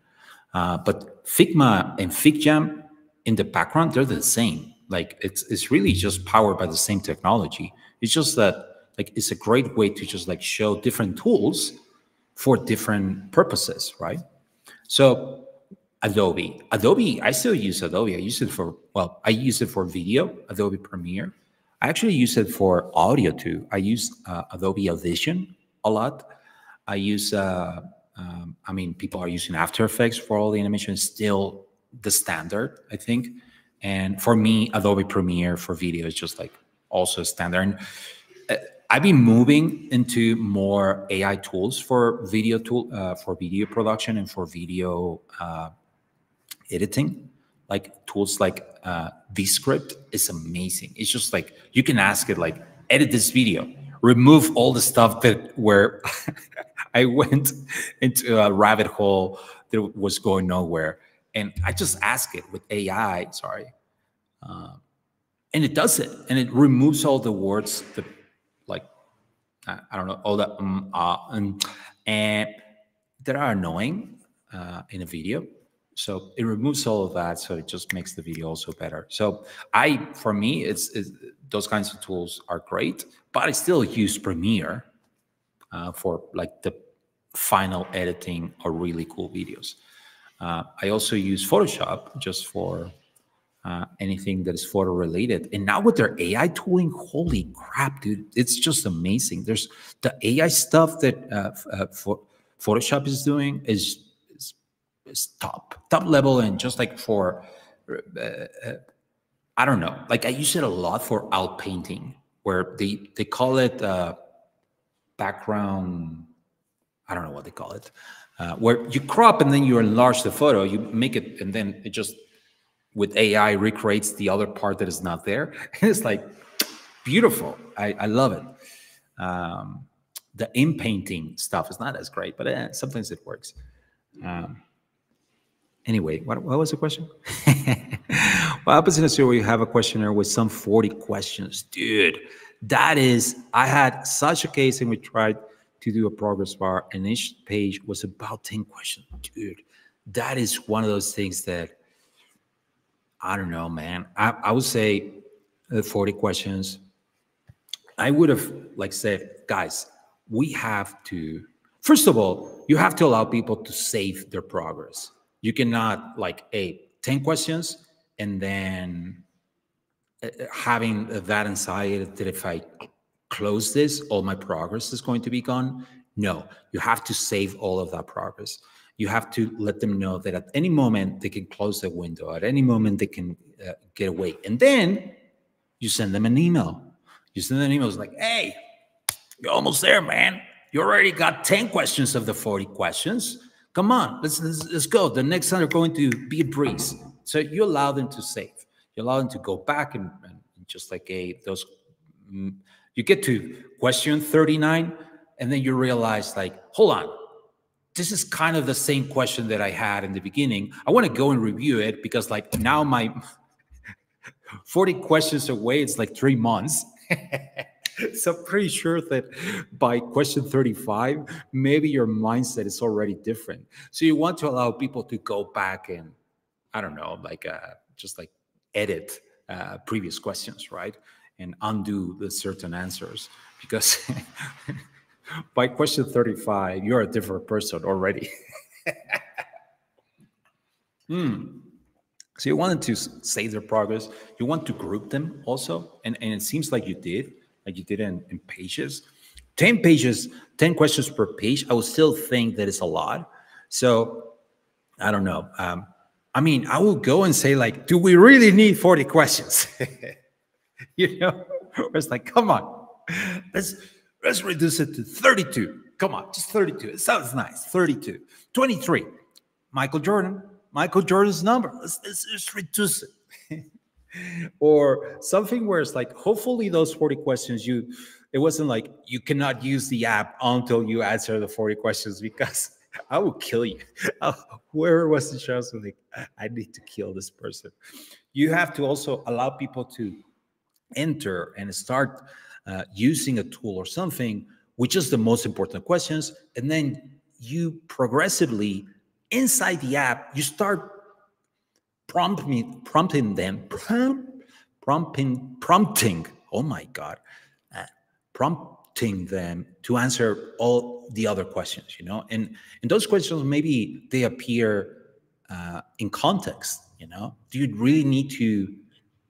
Uh, but Figma and FigJam in the background, they're the same like it's it's really just powered by the same technology. It's just that like it's a great way to just like show different tools for different purposes, right? So Adobe, Adobe, I still use Adobe. I use it for well, I use it for video, Adobe Premiere. I actually use it for audio too. I use uh, Adobe Audition a lot. I use, uh, um, I mean, people are using After Effects for all the animation. Still the standard, I think. And for me, Adobe Premiere for video is just like also standard. And uh, I've been moving into more AI tools for video tool uh, for video production and for video uh, editing. Like tools like uh, Descript is amazing. It's just like you can ask it like edit this video, remove all the stuff that where I went into a rabbit hole that was going nowhere and I just ask it with AI, sorry, uh, and it does it, and it removes all the words that, like, I, I don't know, all that um, uh, and, and that are annoying. uh, in a video. So it removes all of that. So it just makes the video also better. So I, for me, it's, it's those kinds of tools are great, but I still use Premiere uh, for like the final editing or really cool videos. Uh, I also use Photoshop just for uh, anything that is photo related. And now with their AI tooling, holy crap, dude, it's just amazing. There's the AI stuff that uh, uh, Photoshop is doing is, is, is top top level, and just like for uh, uh, I don't know, like I use it a lot for out painting, where they they call it uh, background. I don't know what they call it, where you crop and then you enlarge the photo, you make it, and then it just with AI recreates the other part that is not there. it's like beautiful. I, I love it. Um, the in painting stuff is not as great, but eh, sometimes it works. Um, anyway, what, what was the question? what happens in a story where you have a questionnaire with some 40 questions? Dude, that is, I had such a case and we tried to do a progress bar and each page was about 10 questions. Dude, that is one of those things that I don't know, man. I, I would say uh, 40 questions. I would have like said, guys, we have to, first of all, you have to allow people to save their progress. You cannot like, a 10 questions and then uh, uh, having that anxiety that if I close this, all my progress is going to be gone. No, you have to save all of that progress you have to let them know that at any moment they can close the window, at any moment they can uh, get away. And then you send them an email. You send them an email, it's like, hey, you're almost there, man. You already got 10 questions of the 40 questions. Come on, let's, let's, let's go. The next time are going to be a breeze. So you allow them to save. You allow them to go back and, and just like a those mm, you get to question 39 and then you realize like hold on this is kind of the same question that I had in the beginning. I want to go and review it because like now my 40 questions away, it's like three months. so pretty sure that by question 35, maybe your mindset is already different. So you want to allow people to go back and I don't know, like uh, just like edit uh, previous questions, right? And undo the certain answers because by question 35, you're a different person already. hmm. So you wanted to save their progress. You want to group them also. And, and it seems like you did, like you did in, in pages. 10 pages, 10 questions per page. I would still think that it's a lot. So I don't know. Um, I mean, I will go and say, like, do we really need 40 questions? you know, it's like, come on, let's Let's reduce it to 32. Come on, just 32. It sounds nice. 32. 23. Michael Jordan. Michael Jordan's number. Let's, let's just reduce it. or something where it's like, hopefully, those 40 questions, you, it wasn't like you cannot use the app until you answer the 40 questions because I will kill you. Uh, whoever was the show, so like, I need to kill this person. You have to also allow people to enter and start uh, using a tool or something, which is the most important questions. And then you progressively inside the app, you start prompting, prompting them, prompting, prompting, oh my God, uh, prompting them to answer all the other questions, you know? And, and those questions, maybe they appear uh, in context, you know? Do you really need to,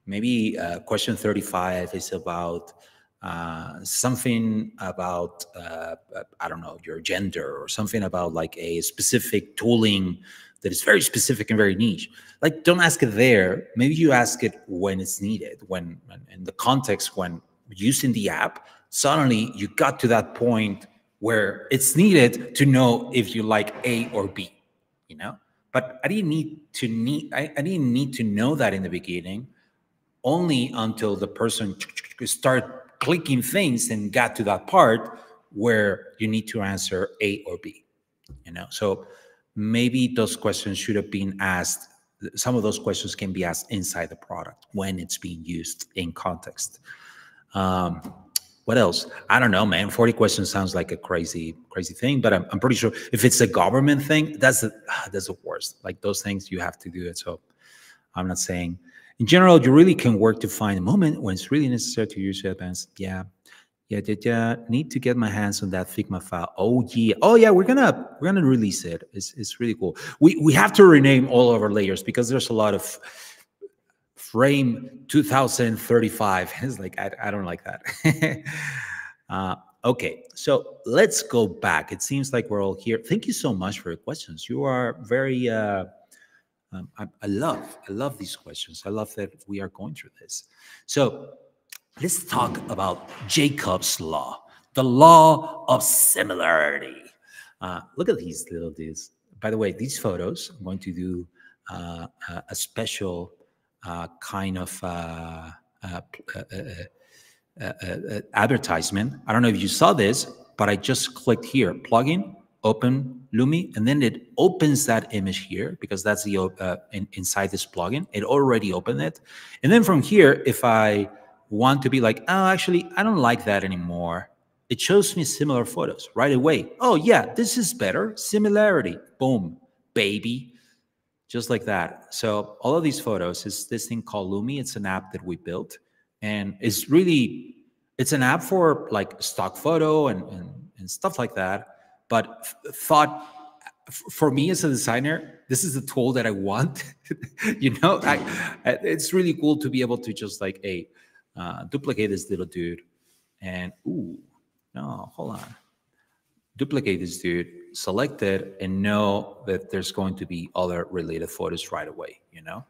maybe uh, question 35 is about uh, something about uh, I don't know your gender or something about like a specific tooling that is very specific and very niche. Like, don't ask it there. Maybe you ask it when it's needed, when, in the context when using the app. Suddenly, you got to that point where it's needed to know if you like A or B. You know, but I didn't need to need I, I didn't need to know that in the beginning. Only until the person start clicking things and got to that part where you need to answer A or B. You know, so maybe those questions should have been asked. Some of those questions can be asked inside the product when it's being used in context. Um, What else? I don't know, man. 40 questions sounds like a crazy, crazy thing, but I'm, I'm pretty sure if it's a government thing, that's the, that's the worst. Like those things, you have to do it. So I'm not saying in general, you really can work to find a moment when it's really necessary to use your advanced. Yeah. Yeah, yeah, yeah. Need to get my hands on that Figma file. Oh yeah. Oh yeah, we're gonna we're gonna release it. It's it's really cool. We we have to rename all of our layers because there's a lot of frame 2035 it's like i, I don't like that uh, okay so let's go back it seems like we're all here thank you so much for your questions you are very uh, um, I, I love i love these questions. I love that we are going through this. So let's talk about Jakob's law the law of similarity. Uh, look at these little dudes. By the way these photos i'm going to do uh, a special uh, kind of uh, uh, advertisement. I don't know if you saw this, but I just clicked here, plugin, open Lummi, and then it opens that image here because that's the uh, in, inside this plugin. It already opened it, and then from here, if I want to be like, oh, actually, I don't like that anymore. It shows me similar photos right away. Oh yeah, this is better. Similarity, boom, baby just like that. So all of these photos is this thing called Lummi. It's an app that we built, and it's really it's an app for like stock photo and and, and stuff like that. But thought for me as a designer, this is the tool that I want. you know, I, it's really cool to be able to just like, hey, uh, duplicate this little dude, and ooh, no, hold on, duplicate this dude select it and know that there's going to be other related photos right away, you know,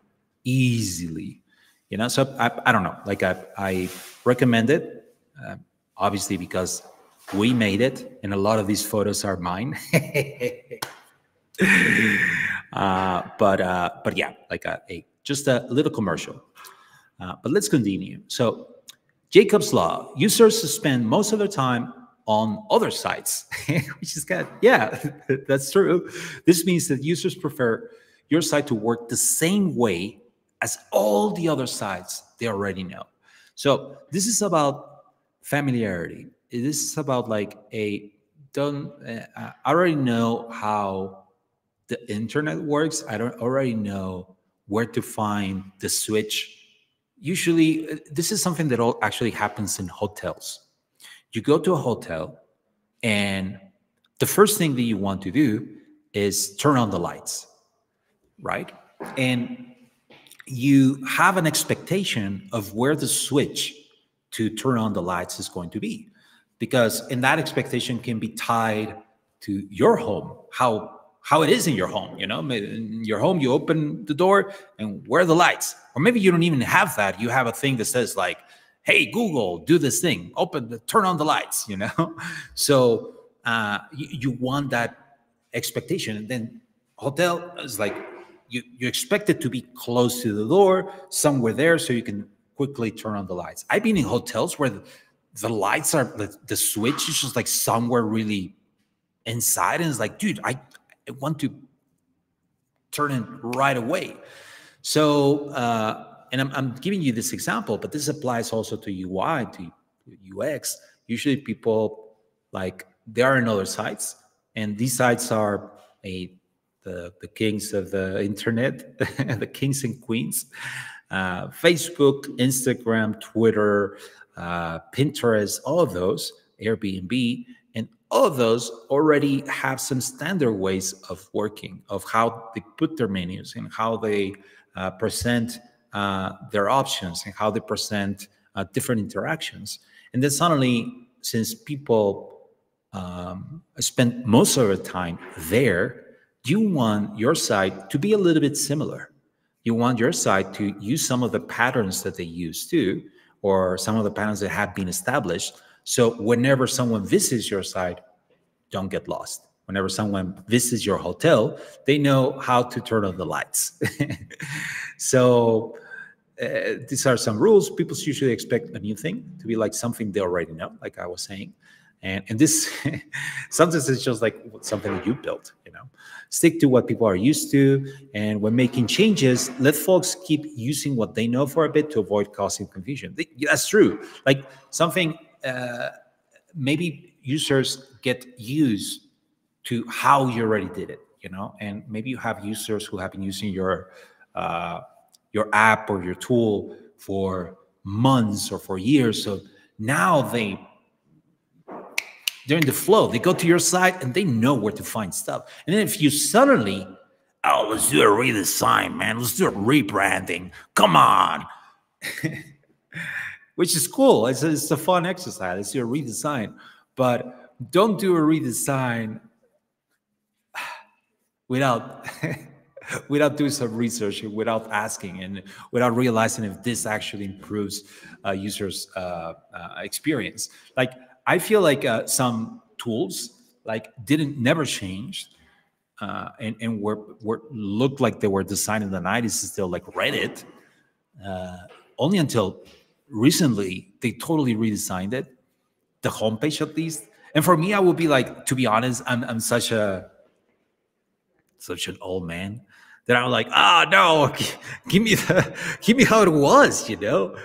easily, you know. So I, I don't know, like I, I recommend it, uh, obviously, because we made it and a lot of these photos are mine. uh, but, uh, but yeah, like a, a just a little commercial. Uh, but let's continue. So Jakob's Law, users spend most of their time on other sites, which is good. Yeah, that's true. This means that users prefer your site to work the same way as all the other sites they already know. So this is about familiarity. This is about like a don't. Uh, I already know how the internet works. I don't already know where to find the switch. Usually, uh, this is something that all actually happens in hotels you go to a hotel and the first thing that you want to do is turn on the lights right and you have an expectation of where the switch to turn on the lights is going to be because in that expectation can be tied to your home how how it is in your home you know? In your home you open the door and where are the lights? Or maybe you don't even have that. You have a thing that says like hey google do this thing. Open the turn on the lights you know? So uh, you, you want that expectation. And then hotel is like you you expect it to be close to the door somewhere there so you can quickly turn on the lights. I've been in hotels where the, lights are the, the switch is just like somewhere really inside and it's like dude i, I want to turn it right away so uh and I'm, I'm giving you this example, but this applies also to UI, to UX. Usually people like there are in other sites, and these sites are a the, the kings of the internet, the kings and queens. Uh, Facebook, Instagram, Twitter, uh, Pinterest, all of those, Airbnb, and all of those already have some standard ways of working, of how they put their menus and how they uh, present uh, their options and how they present uh, different interactions. And then suddenly, since people um, spend most of their time there, you want your site to be a little bit similar. You want your site to use some of the patterns that they use too, or some of the patterns that have been established. So whenever someone visits your site, don't get lost. Whenever someone visits your hotel, they know how to turn on the lights. so uh, these are some rules. People usually expect a new thing to be like something they already know, like I was saying. And, and this sometimes it's just like something that you built, you know. Stick to what people are used to. And when making changes, let folks keep using what they know for a bit to avoid causing confusion. That's true. Like something uh, maybe users get used to how you already did it, you know, and maybe you have users who have been using your uh, your app or your tool for months or for years. So now they they're in the flow. They go to your site and they know where to find stuff. And then if you suddenly, oh, let's do a redesign, man. Let's do a rebranding. Come on. Which is cool. It's a, it's a fun exercise. Let's do a redesign. But don't do a redesign without without doing some research, without asking, and without realizing if this actually improves uh, users' uh, uh, experience. Like I feel like uh, some tools like didn't never changed, uh, and and were were looked like they were designed in the nineties still like Reddit. Uh, only until recently they totally redesigned it, the homepage at least. And for me, I would be like, to be honest, I'm I'm such a such an old man that I'm like, ah, oh, no, give me the, give me how it was, you know.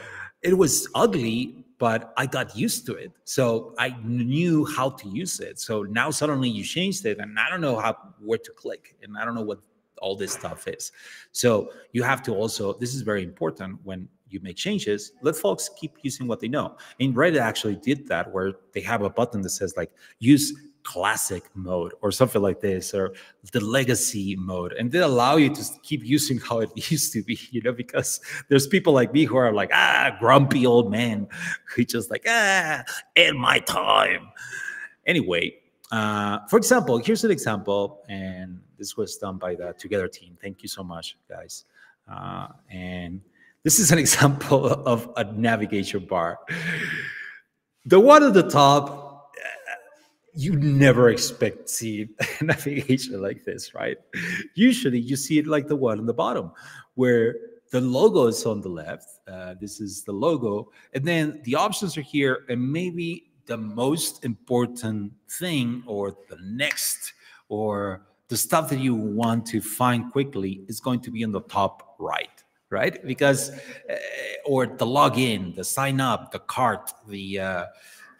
It was ugly, but I got used to it. So I knew how to use it. So now suddenly you changed it, and I don't know how where to click, and I don't know what all this stuff is. So you have to also, this is very important when you make changes, let folks keep using what they know. And Reddit actually did that where they have a button that says like use classic mode or something like this or the legacy mode. And they allow you to keep using how it used to be you know because there's people like me who are like ah grumpy old man who just like ah in my time. Anyway uh, for example here's an example and this was done by the together team. Thank you so much guys. Uh, and this is an example of a navigation bar. The one at the top you never expect to see navigation like this, right? Usually you see it like the one on the bottom, where the logo is on the left. Uh, this is the logo. And then the options are here. And maybe the most important thing, or the next, or the stuff that you want to find quickly is going to be on the top right, right? Because, uh, or the login, the sign up, the cart, the, uh,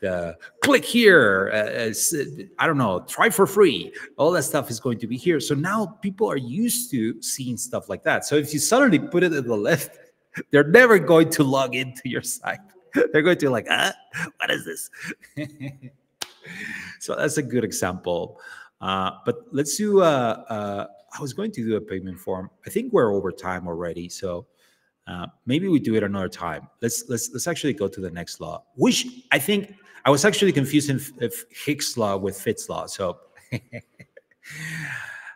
uh, click here, uh, uh I don't know, try for free. All that stuff is going to be here. So now people are used to seeing stuff like that. So if you suddenly put it at the left, they're never going to log into your site. They're going to be like, ah, what is this? so that's a good example. Uh, but let's do. Uh, uh, I was going to do a payment form. I think we're over time already, so uh, maybe we do it another time. Let's let's let's actually go to the next law, which I think I was actually confusing Hick's law with Fitts law. So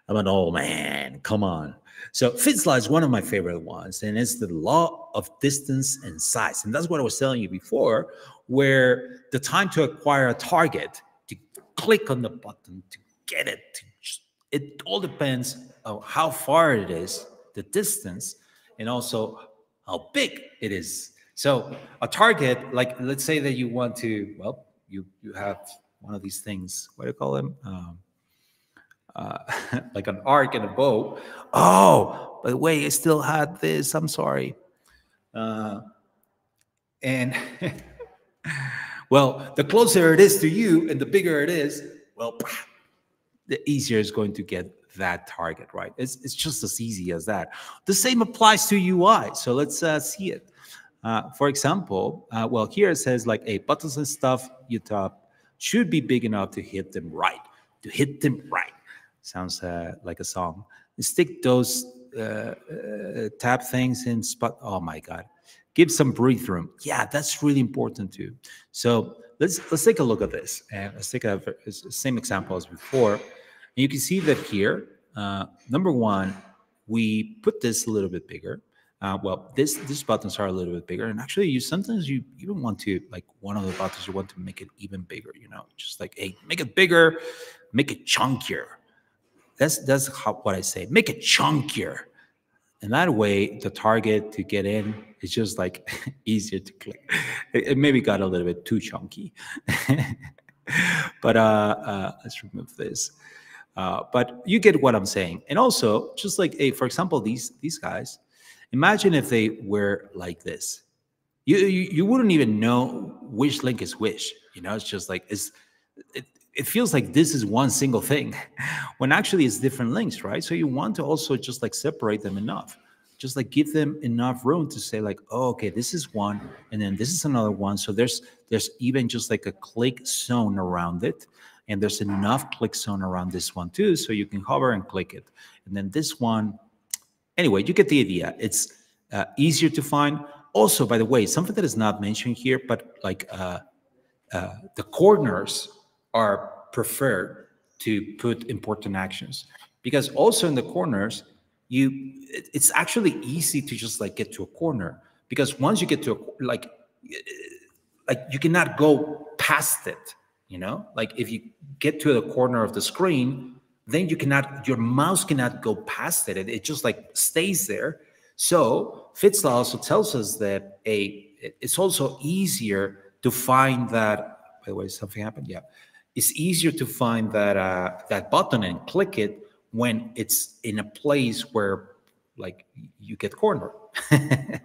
I'm an old man. Come on. So Fitts law is one of my favorite ones, and it's the law of distance and size. And that's what I was telling you before, where the time to acquire a target, to click on the button, to get it, to just, it all depends on how far it is, the distance, and also how big it is so a target, like let's say that you want to, well, you you have one of these things. What do you call them? Um, uh, like an arc and a bow. Oh, by the way, I still had this. I'm sorry. Uh, and well, the closer it is to you and the bigger it is, well, the easier it's going to get that target, right? It's, it's just as easy as that. The same applies to UI. So let's uh, see it. Uh, for example, uh, well, here it says like, a buttons and stuff you tap should be big enough to hit them right. To hit them right. Sounds uh, like a song. Stick those uh, uh, tap things in spot. Oh my God. Give some breathe room. Yeah, that's really important too. So let's let's take a look at this. And let's take a same example as before. And you can see that here, uh, number one, we put this a little bit bigger. Uh, well, this these buttons are a little bit bigger, and actually, you sometimes you even want to like one of the buttons you want to make it even bigger. You know, just like hey, make it bigger, make it chunkier. That's that's how, what I say. Make it chunkier, and that way the target to get in is just like easier to click. It, it, maybe got a little bit too chunky, but uh, uh, let's remove this. Uh, but you get what I'm saying, and also just like hey, for example, these these guys Imagine if they were like this. You, you you wouldn't even know which link is which. You know, it's just like it's it, it feels like this is one single thing when actually it's different links, right? So you want to also just like separate them enough just like give them enough room to say like oh okay this is one and then this is another one so there's there's even just like a click zone around it and there's enough click zone around this one too so you can hover and click it and then this one anyway you get the idea. It's uh, easier to find. Also by the way something that is not mentioned here but like uh, uh, the corners are preferred to put important actions. Because also in the corners you it's actually easy to just like get to a corner. Because once you get to a like like you cannot go past it you know? Like if you get to the corner of the screen then you cannot your mouse cannot go past it. It, it just like stays there. So Fitts law also tells us that a it's also easier to find that by the way something happened? Yeah. It's easier to find that uh, that button and click it when it's in a place where like you get cornered.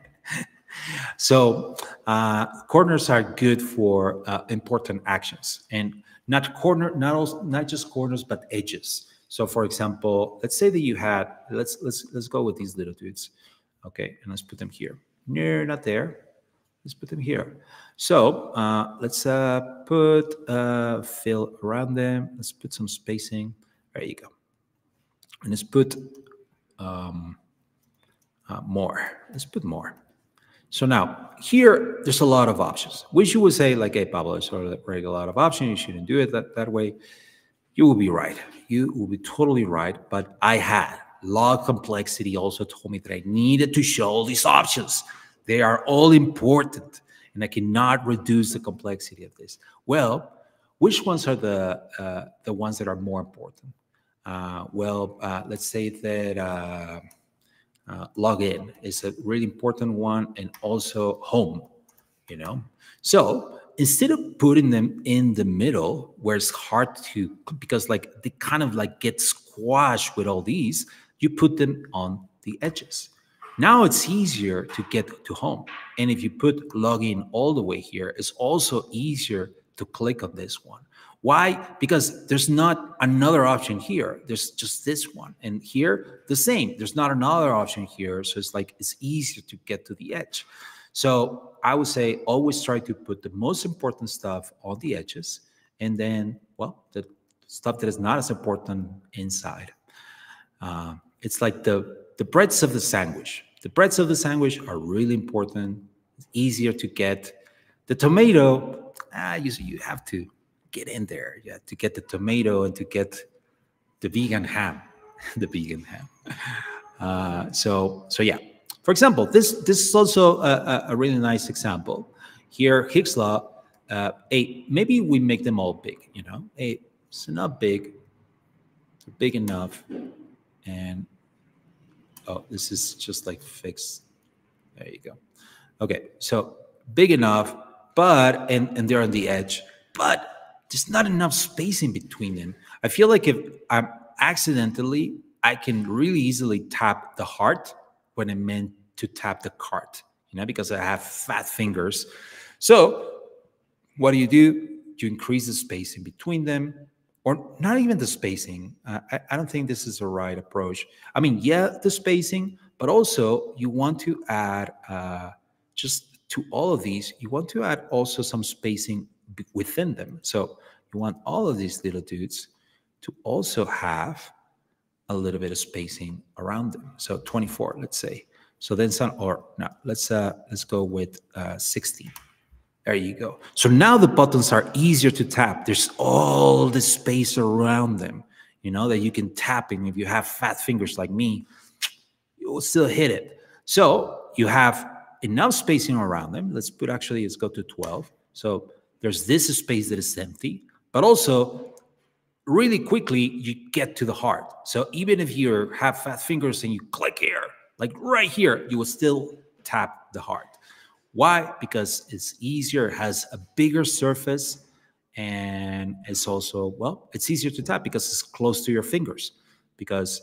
so uh, corners are good for uh, important actions. And not corner, not also, not just corners, but edges. So for example, let's say that you had, let's, let's, let's go with these little dudes. Okay. And let's put them here. No, not there. Let's put them here. So uh, let's uh, put uh, fill around them. Let's put some spacing. There you go and let's put um, uh, more. Let's put more. So now here, there's a lot of options, which you would say like, hey, Pablo, there's already a lot of options. You shouldn't do it that, that way. You will be right. You will be totally right. But I had log complexity also told me that I needed to show these options. They are all important and I cannot reduce the complexity of this. Well, which ones are the, uh, the ones that are more important? Uh, well, uh, let's say that uh, uh, login is a really important one and also home, you know? So instead of putting them in the middle where it's hard to, because like they kind of like get squashed with all these, you put them on the edges. Now it's easier to get to home. And if you put login all the way here, it's also easier to click on this one. Why? Because there's not another option here. There's just this one. And here, the same. There's not another option here. So it's like it's easier to get to the edge. So I would say always try to put the most important stuff on the edges. And then, well, the stuff that is not as important inside. Uh, it's like the, the breads of the sandwich. The breads of the sandwich are really important. It's easier to get. The tomato, ah, you, you have to get in there yeah, to get the tomato and to get the vegan ham, the vegan ham. Uh, so, so yeah. For example, this this is also a, a really nice example. Here, Hick's law. Uh, maybe we make them all big. You know, a it's not big, big enough, and oh, this is just like fixed. There you go. Okay, so big enough, but and and they're on the edge, but there's not enough space in between them. I feel like if I'm accidentally, I can really easily tap the heart when I meant to tap the cart, you know, because I have fat fingers. So what do you do? You increase the space in between them, or not even the spacing. Uh, I, I don't think this is the right approach. I mean, yeah, the spacing, but also you want to add uh, just to all of these, you want to add also some spacing within them. So you want all of these little dudes to also have a little bit of spacing around them. So 24, let's say. So then some, or no, let's uh, let's go with uh, 16. There you go. So now the buttons are easier to tap. There's all the space around them, you know, that you can tap in. If you have fat fingers like me, you will still hit it. So you have enough spacing around them. Let's put actually, let's go to 12. So there's this space that is empty, but also really quickly you get to the heart. So even if you have fat fingers and you click here, like right here, you will still tap the heart. Why? Because it's easier, it has a bigger surface, and it's also, well, it's easier to tap because it's close to your fingers, because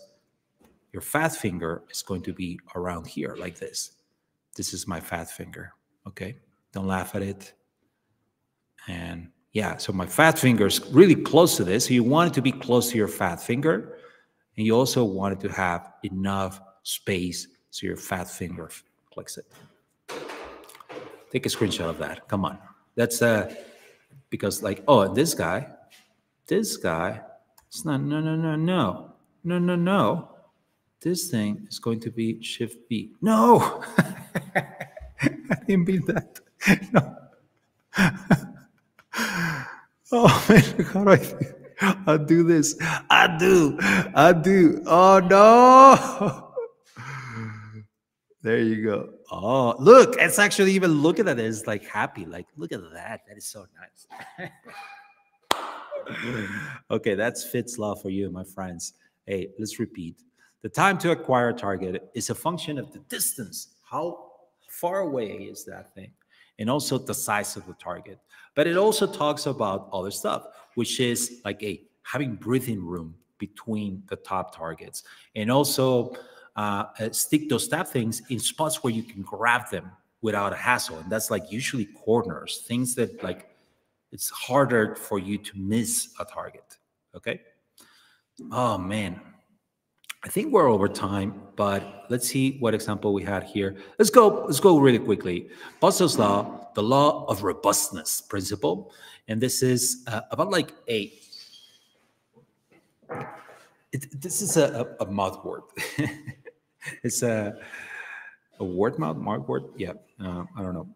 your fat finger is going to be around here like this. This is my fat finger, okay? Don't laugh at it. And yeah, so my fat finger is really close to this. So you want it to be close to your fat finger. And you also want it to have enough space so your fat finger clicks it. Take a screenshot of that. Come on. That's uh because like, oh, this guy, this guy, it's not no no no no. No no no. This thing is going to be shift B. No. I didn't mean that. No. oh man, how do I I do this? I do. I do. Oh no. There you go. Oh, look, it's actually even looking at it, it's like happy. Like, look at that. That is so nice. okay, that's Fitts law for you, my friends. Hey, let's repeat. The time to acquire a target is a function of the distance. How far away is that thing? And also the size of the target. But it also talks about other stuff, which is like a having breathing room between the top targets. And also uh, uh, stick those stab things in spots where you can grab them without a hassle. And that's like usually corners, things that like it's harder for you to miss a target. Okay. Oh man. I think we're over time, but let's see what example we had here. Let's go, let's go really quickly. Postel's law, the law of robustness principle. And this is uh, about like a, it, this is a, a, a mouth word. it's a a word mouth mark word. Yeah, uh, I don't know.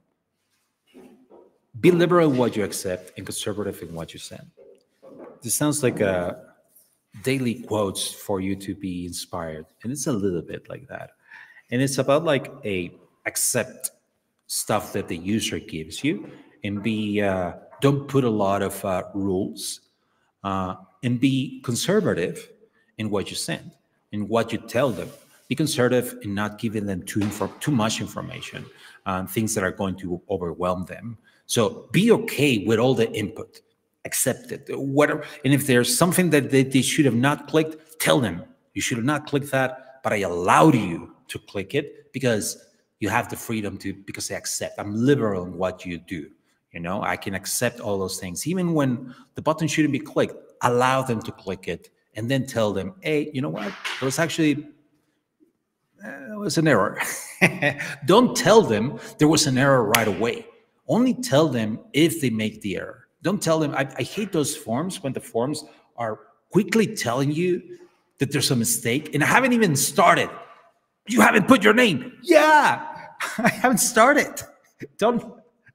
Be liberal in what you accept and conservative in what you send. This sounds like a daily quotes for you to be inspired, and it's a little bit like that. And it's about like a accept stuff that the user gives you, and be uh, don't put a lot of uh, rules, uh, and be conservative in what you send and what you tell them be conservative in not giving them too too much information, um, things that are going to overwhelm them. So be okay with all the input, accept it, whatever. And if there's something that they, they should have not clicked, tell them you should have not clicked that, but I allowed you to click it because you have the freedom to because I accept. I'm liberal in what you do. You know, I can accept all those things, even when the button shouldn't be clicked. Allow them to click it, and then tell them, "Hey, you know what? It was actually uh, was an error. Don't tell them there was an error right away. Only tell them if they make the error. Don't tell them. I, I hate those forms when the forms are quickly telling you that there's a mistake and I haven't even started. You haven't put your name. Yeah, I haven't started. Don't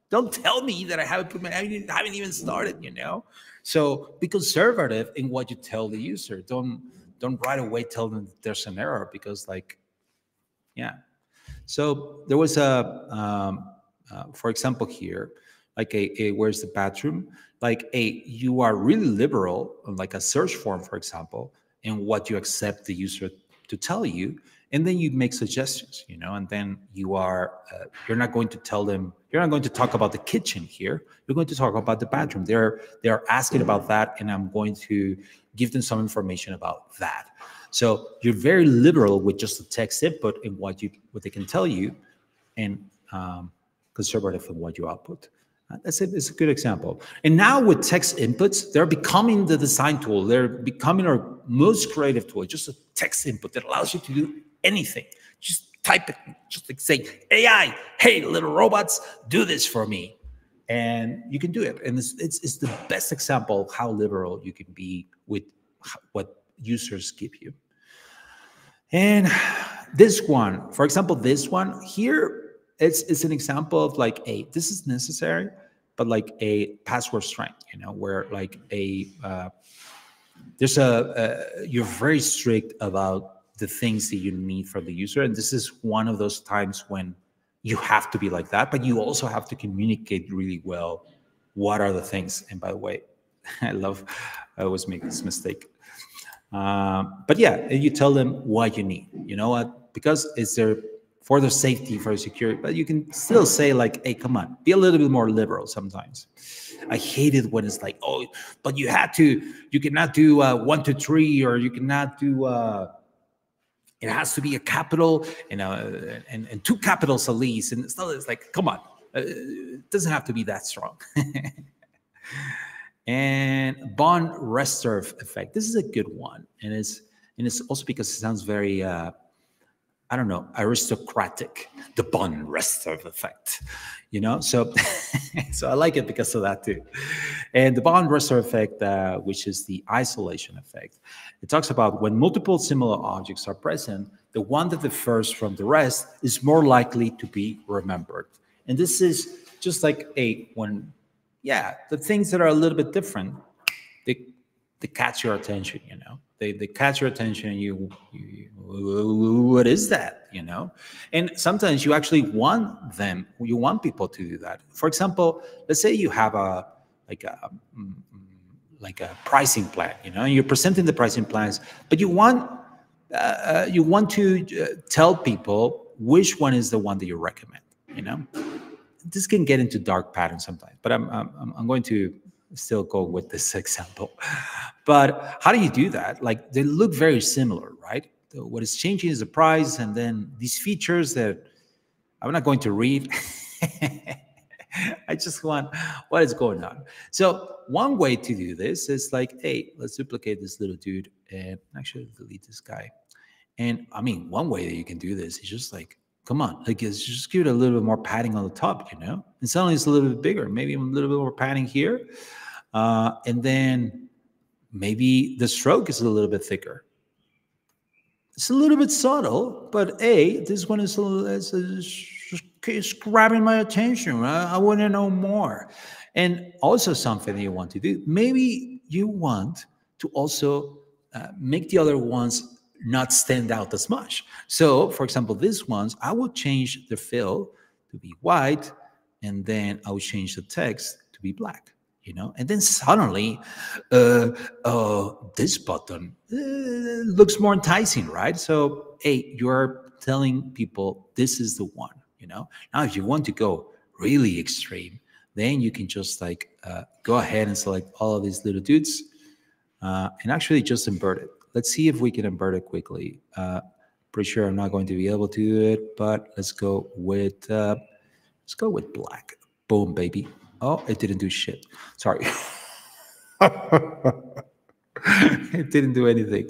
don't tell me that I haven't put my I haven't even started, you know? So be conservative in what you tell the user. Don't don't right away tell them there's an error because like yeah. So there was a, um, uh, for example, here, like a, a, where's the bathroom? Like a, you are really liberal, like a search form, for example, in what you accept the user to tell you, and then you make suggestions, you know, and then you are, uh, you're not going to tell them, you're not going to talk about the kitchen here. You're going to talk about the bathroom. They're they're asking about that, and I'm going to give them some information about that. So you're very liberal with just the text input and what you what they can tell you, and um, conservative in what you output. That's it. It's a good example. And now with text inputs, they're becoming the design tool. They're becoming our most creative tool. Just a text input that allows you to do anything. Just type it. Just like say, AI, hey, little robots, do this for me. And you can do it. And it's, it's, it's the best example how liberal you can be with what users give you. And this one, for example, this one here, it's, it's an example of like hey, this is necessary, but like a password strength, you know, where like a, uh, there's a, you're very strict about the things that you need from the user. And this is one of those times when you have to be like that, but you also have to communicate really well. What are the things? And by the way, I love, I always make this mistake. Um, but yeah, you tell them what you need. You know what? Because it's there for their safety, for the security. But you can still say like, "Hey, come on, be a little bit more liberal." Sometimes, I hate it when it's like, "Oh, but you had to. You cannot do uh, one to three, or you cannot do." Uh, it has to be a capital, you know, and, and two capitals at least. And it's, not, it's like, come on, Uh, it doesn't have to be that strong. and von Restorff effect. This is a good one, and it's and it's also because it sounds very uh, I don't know, aristocratic, the von Restorff effect, you know? So, so I like it because of that too. And the von Restorff effect, uh, which is the isolation effect, it talks about when multiple similar objects are present, the one that differs from the rest is more likely to be remembered. And this is just like a when, yeah, the things that are a little bit different, they, they catch your attention, you know? They, they catch your attention you, you, what is that you know? And sometimes you actually want them you want people to do that. For example let's say you have a like a like a pricing plan you know and you're presenting the pricing plans but you want uh, uh, you want to uh, tell people which one is the one that you recommend you know? This can get into dark patterns sometimes but i'm i'm, I'm going to still go with this example. But how do you do that? Like they look very similar, right? What is changing is the price, and then these features that I'm not going to read. I just want what is going on. So one way to do this is like, hey, let's duplicate this little dude and actually delete this guy. And I mean, one way that you can do this is just like, come on, like just give it a little bit more padding on the top, you know? And suddenly it's a little bit bigger, maybe a little bit more padding here. Uh, and then maybe the stroke is a little bit thicker. It's a little bit subtle, but A, this one is, is, is grabbing my attention. I, I want to know more. And also something you want to do. Maybe you want to also uh, make the other ones not stand out as much. So, for example, these ones, I will change the fill to be white, and then I will change the text to be black you know? And then suddenly uh, uh, this button uh, looks more enticing right? So hey you're telling people this is the one you know? Now if you want to go really extreme then you can just like uh, go ahead and select all of these little dudes uh, and actually just invert it. Let's see if we can invert it quickly. Uh, pretty sure i'm not going to be able to do it but let's go with uh, let's go with black. Boom baby Oh, it didn't do shit. Sorry. it didn't do anything.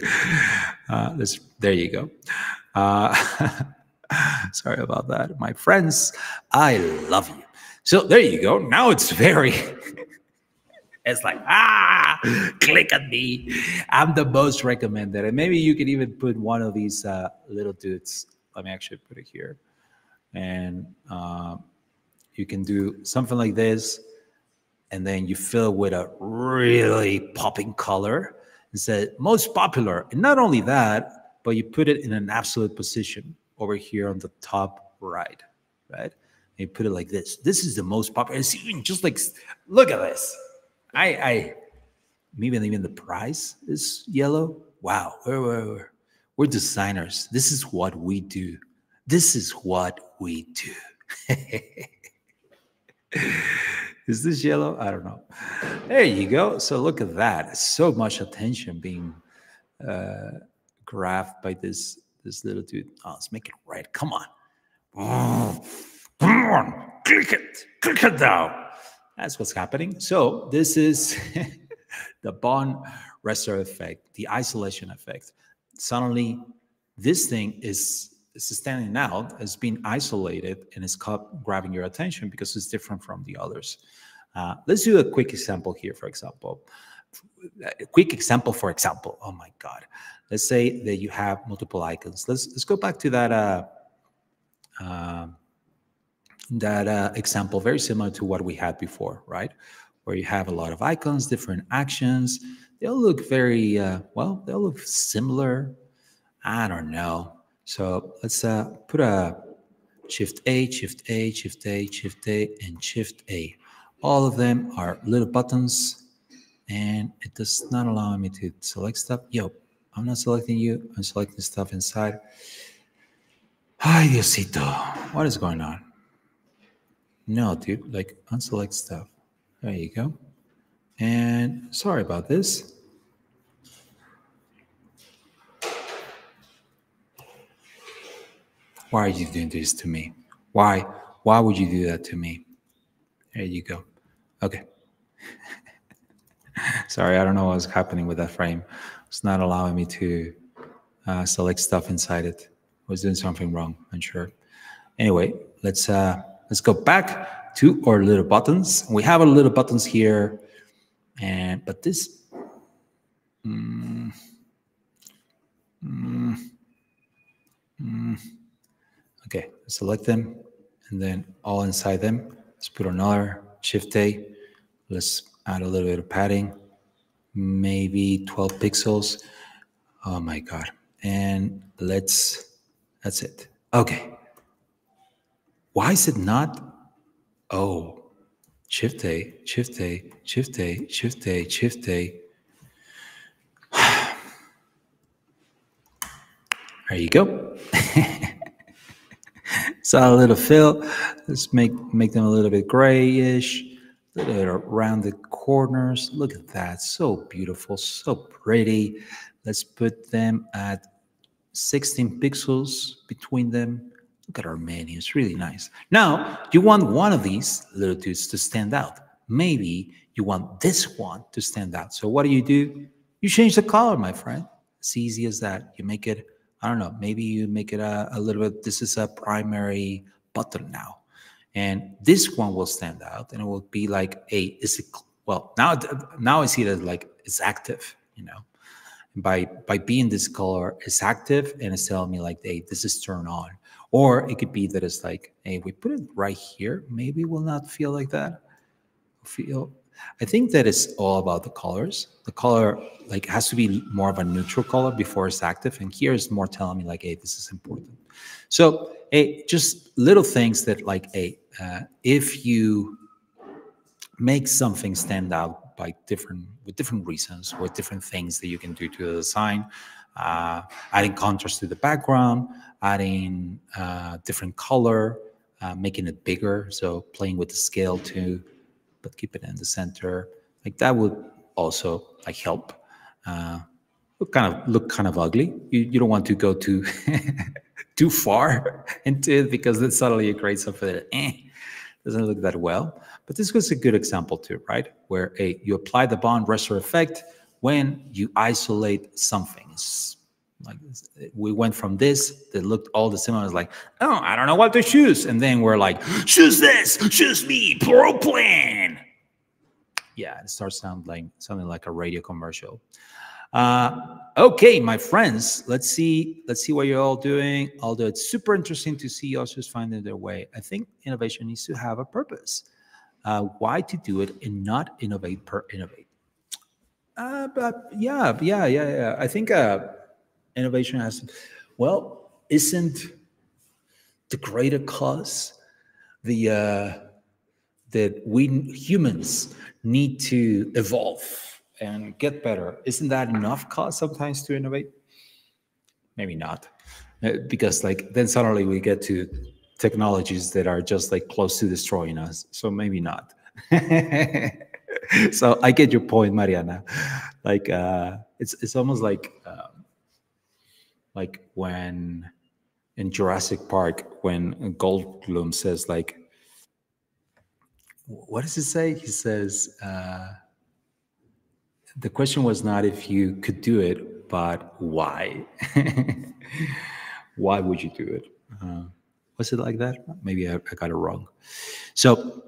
Uh, there you go. Uh, sorry about that. My friends, I love you. So there you go. Now it's very, it's like, ah, click on me. I'm the most recommended. And maybe you can even put one of these uh, little dudes. Let me actually put it here. And uh, you can do something like this and then you fill with a really popping color and say most popular. And not only that but you put it in an absolute position over here on the top right right? And you put it like this. This is the most popular. It's even just like look at this. I i maybe even the price is yellow. Wow we're, we're, we're designers. This is what we do. This is what we do Is this yellow? I don't know. There you go. So look at that. So much attention being uh, grabbed by this this little dude. Oh, let's make it red. Come on. Come on. Click it. Click it down. That's what's happening. So this is the von Restorff effect, the isolation effect. Suddenly, this thing is standing out as being isolated and it's caught grabbing your attention because it's different from the others. Uh, let's do a quick example here, for example. A quick example, for example. Oh my God. Let's say that you have multiple icons. Let's let's go back to that uh, uh, that uh, example, very similar to what we had before, right? Where you have a lot of icons, different actions. They all look very uh, well. They all look similar. I don't know. So let's uh, put a Shift A, Shift A, Shift A, Shift A, and Shift A. All of them are little buttons, and it does not allow me to select stuff. Yo, I'm not selecting you. I'm selecting stuff inside. Ay, Diosito, what is going on? No, dude, like unselect stuff. There you go. And sorry about this. Why are you doing this to me? Why? Why would you do that to me? There you go. Okay. Sorry, I don't know what was happening with that frame. It's not allowing me to uh, select stuff inside it. I was doing something wrong, I'm sure. Anyway, let's uh, let's go back to our little buttons. We have our little buttons here, and but this. Mm, mm, mm, select them, and then all inside them. Let's put another Shift A. Let's add a little bit of padding, maybe 12 pixels. Oh my God. And let's, that's it. Okay. Why is it not? Oh, Shift A, Shift A, Shift A, Shift A, Shift A. There you go. so a little fill. Let's make make them a little bit grayish little bit around the corners. Look at that. So beautiful, so pretty. Let's put them at 16 pixels between them. Look at our menu. It's really nice. Now, you want one of these little dudes to stand out. Maybe you want this one to stand out. So what do you do? You change the color, my friend. It's easy as that. You make it, I don't know, maybe you make it a, a little bit, this is a primary button now. And this one will stand out and it will be like a is it well now now i see that like it's active you know? By by being this color it's active and it's telling me like hey this is turned on. Or it could be that it's like hey we put it right here. Maybe we will not feel like that. Feel i think that it's all about the colors. The color like has to be more of a neutral color before it's active and here is more telling me like hey this is important. So hey just little things that like hey uh, if you make something stand out by different with different reasons or different things that you can do to the design uh, adding contrast to the background adding uh, different color uh, making it bigger so playing with the scale too but keep it in the center like that would also like help uh, kind of look kind of ugly you, you don't want to go too too far into it because then suddenly you create something that eh, doesn't look that well. But this was a good example too, right? Where a you apply the von Restorff effect when you isolate something. It's like we went from this that looked all the. I was like, oh, I don't know what to choose. And then we're like, choose this, choose me, pro plan. Yeah, it starts sounding like something like a radio commercial. Uh, okay, my friends, let's see. Let's see what you're all doing. Although it's super interesting to see others finding their way. I think innovation needs to have a purpose. Uh, why to do it and not innovate per innovate? Uh, but yeah, yeah, yeah, yeah. I think uh, innovation has. Well, isn't the greater cause the uh, that we humans need to evolve? and get better. Isn't that enough cause sometimes to innovate? Maybe not. Uh, because like then suddenly we get to technologies that are just like close to destroying us. So maybe not. so I get your point, Mariana. Like uh, it's it's almost like um, like when in Jurassic Park when Goldblum says like, what does he say? He says. Uh, the question was not if you could do it, but why? why would you do it? Uh, was it like that? Maybe I, I got it wrong. So,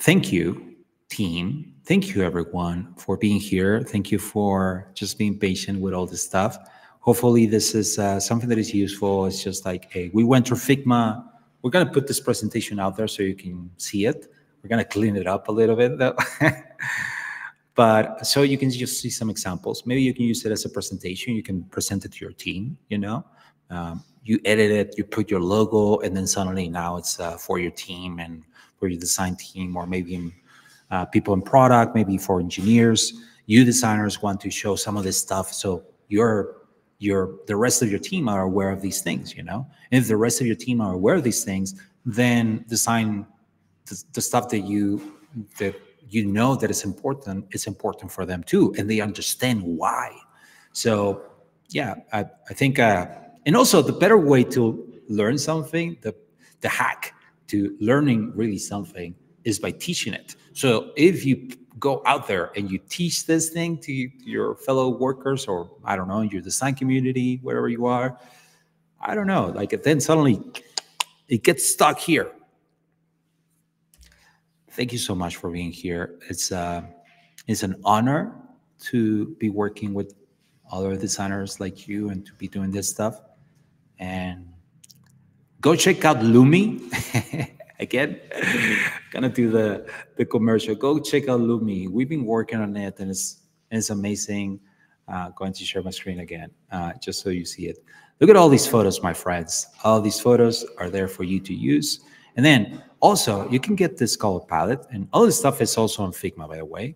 thank you, team. Thank you, everyone, for being here. Thank you for just being patient with all this stuff. Hopefully, this is uh, something that is useful. It's just like, hey, we went through Figma. We're going to put this presentation out there so you can see it. We're going to clean it up a little bit, though. But so you can just see some examples. Maybe you can use it as a presentation. You can present it to your team, you know. Um, you edit it, you put your logo, and then suddenly now it's uh, for your team and for your design team, or maybe uh, people in product, maybe for engineers. You designers want to show some of this stuff, so your your the rest of your team are aware of these things, you know. And if the rest of your team are aware of these things, then design the, the stuff that you that you know that it's important, it's important for them too, and they understand why. So, yeah, I, I think, uh, and also the better way to learn something, the the hack to learning really something is by teaching it. So if you go out there and you teach this thing to your fellow workers, or I don't know, your design community, wherever you are, I don't know, like then suddenly it gets stuck here. Thank you so much for being here. It's uh, it's an honor to be working with other designers like you and to be doing this stuff. And go check out Lummi. Again, gonna do the the commercial. Go check out Lummi. We've been working on it, and it's it's amazing. Uh, going to share my screen again, uh, just so you see it. Look at all these photos, my friends. All these photos are there for you to use. And then also, you can get this color palette, and all this stuff is also on Figma, by the way.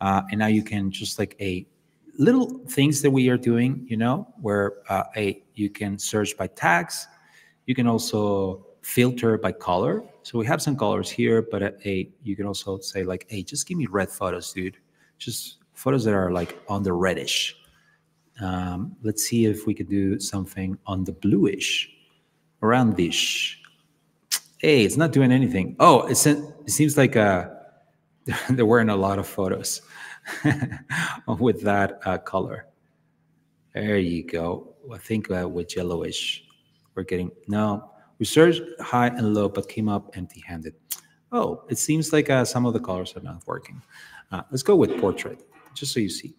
Uh, and now you can just like a little things that we are doing, you know, where uh, a you can search by tags. You can also filter by color. So we have some colors here, but a, a you can also say like, hey, just give me red photos, dude. Just photos that are like on the reddish. Um, let's see if we could do something on the bluish, around this. Hey, it's not doing anything. Oh, it's, it seems like uh, there weren't a lot of photos. with that uh, color. There you go. I think uh, with yellowish, we're getting, no, we searched high and low, but came up empty-handed. Oh, it seems like uh, some of the colors are not working. Uh, let's go with portrait, just so you see.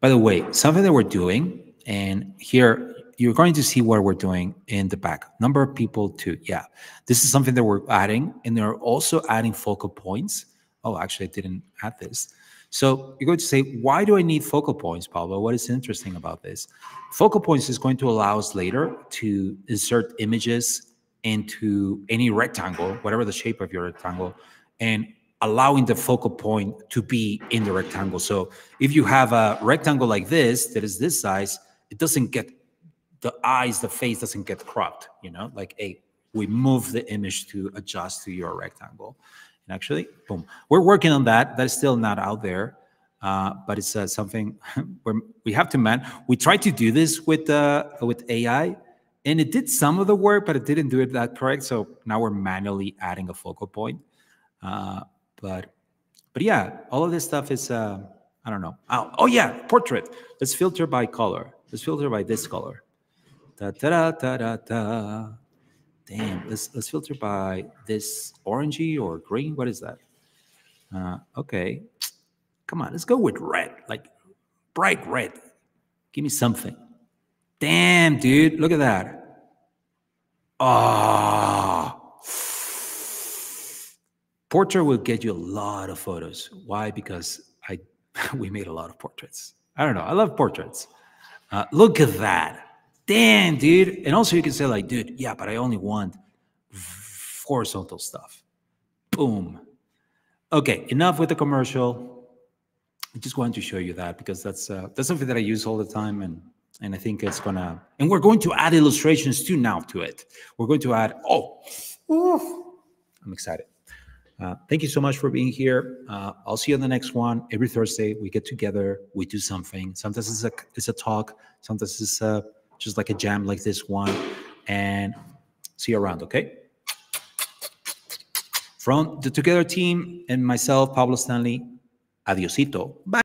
By the way, something that we're doing, and here you're going to see what we're doing in the back. Number of people too. Yeah, this is something that we're adding, and they're also adding focal points. Oh, actually, I didn't add this. So you're going to say, why do I need focal points, Pablo? What is interesting about this? Focal points is going to allow us later to insert images into any rectangle, whatever the shape of your rectangle, and allowing the focal point to be in the rectangle. So if you have a rectangle like this, that is this size, it doesn't get, the eyes, the face doesn't get cropped, you know, like a, we move the image to adjust to your rectangle actually. Boom. We're working on that. That's still not out there uh, but it's uh, something we have to man we tried to do this with uh, with ai and it did some of the work but it didn't do it that correct. So now we're manually adding a focal point uh, but but yeah all of this stuff is uh, i don't know. Oh, oh yeah portrait. Let's filter by color. Let's filter by this color. Da, da, da, da, da damn, let's let's filter by this orangey or green. What is that? Uh, okay, come on, let's go with red, like bright red. Give me something. Damn, dude, look at that. Ah, oh. portrait will get you a lot of photos. Why? Because I we made a lot of portraits. I don't know. I love portraits. Uh, look at that damn, dude. And also you can say like, dude, yeah, but I only want horizontal stuff. Boom. Okay, enough with the commercial. I just wanted to show you that because that's uh, that's something that I use all the time, and and I think it's gonna. And we're going to add illustrations too now to it. We're going to add. Oh, I'm excited. Uh, thank you so much for being here. Uh, I'll see you on the next one. Every Thursday we get together, we do something. Sometimes it's a it's a talk. Sometimes it's a just like a jam like this one. And see you around, okay? From the Together team and myself, Pablo Stanley, adiosito. Bye.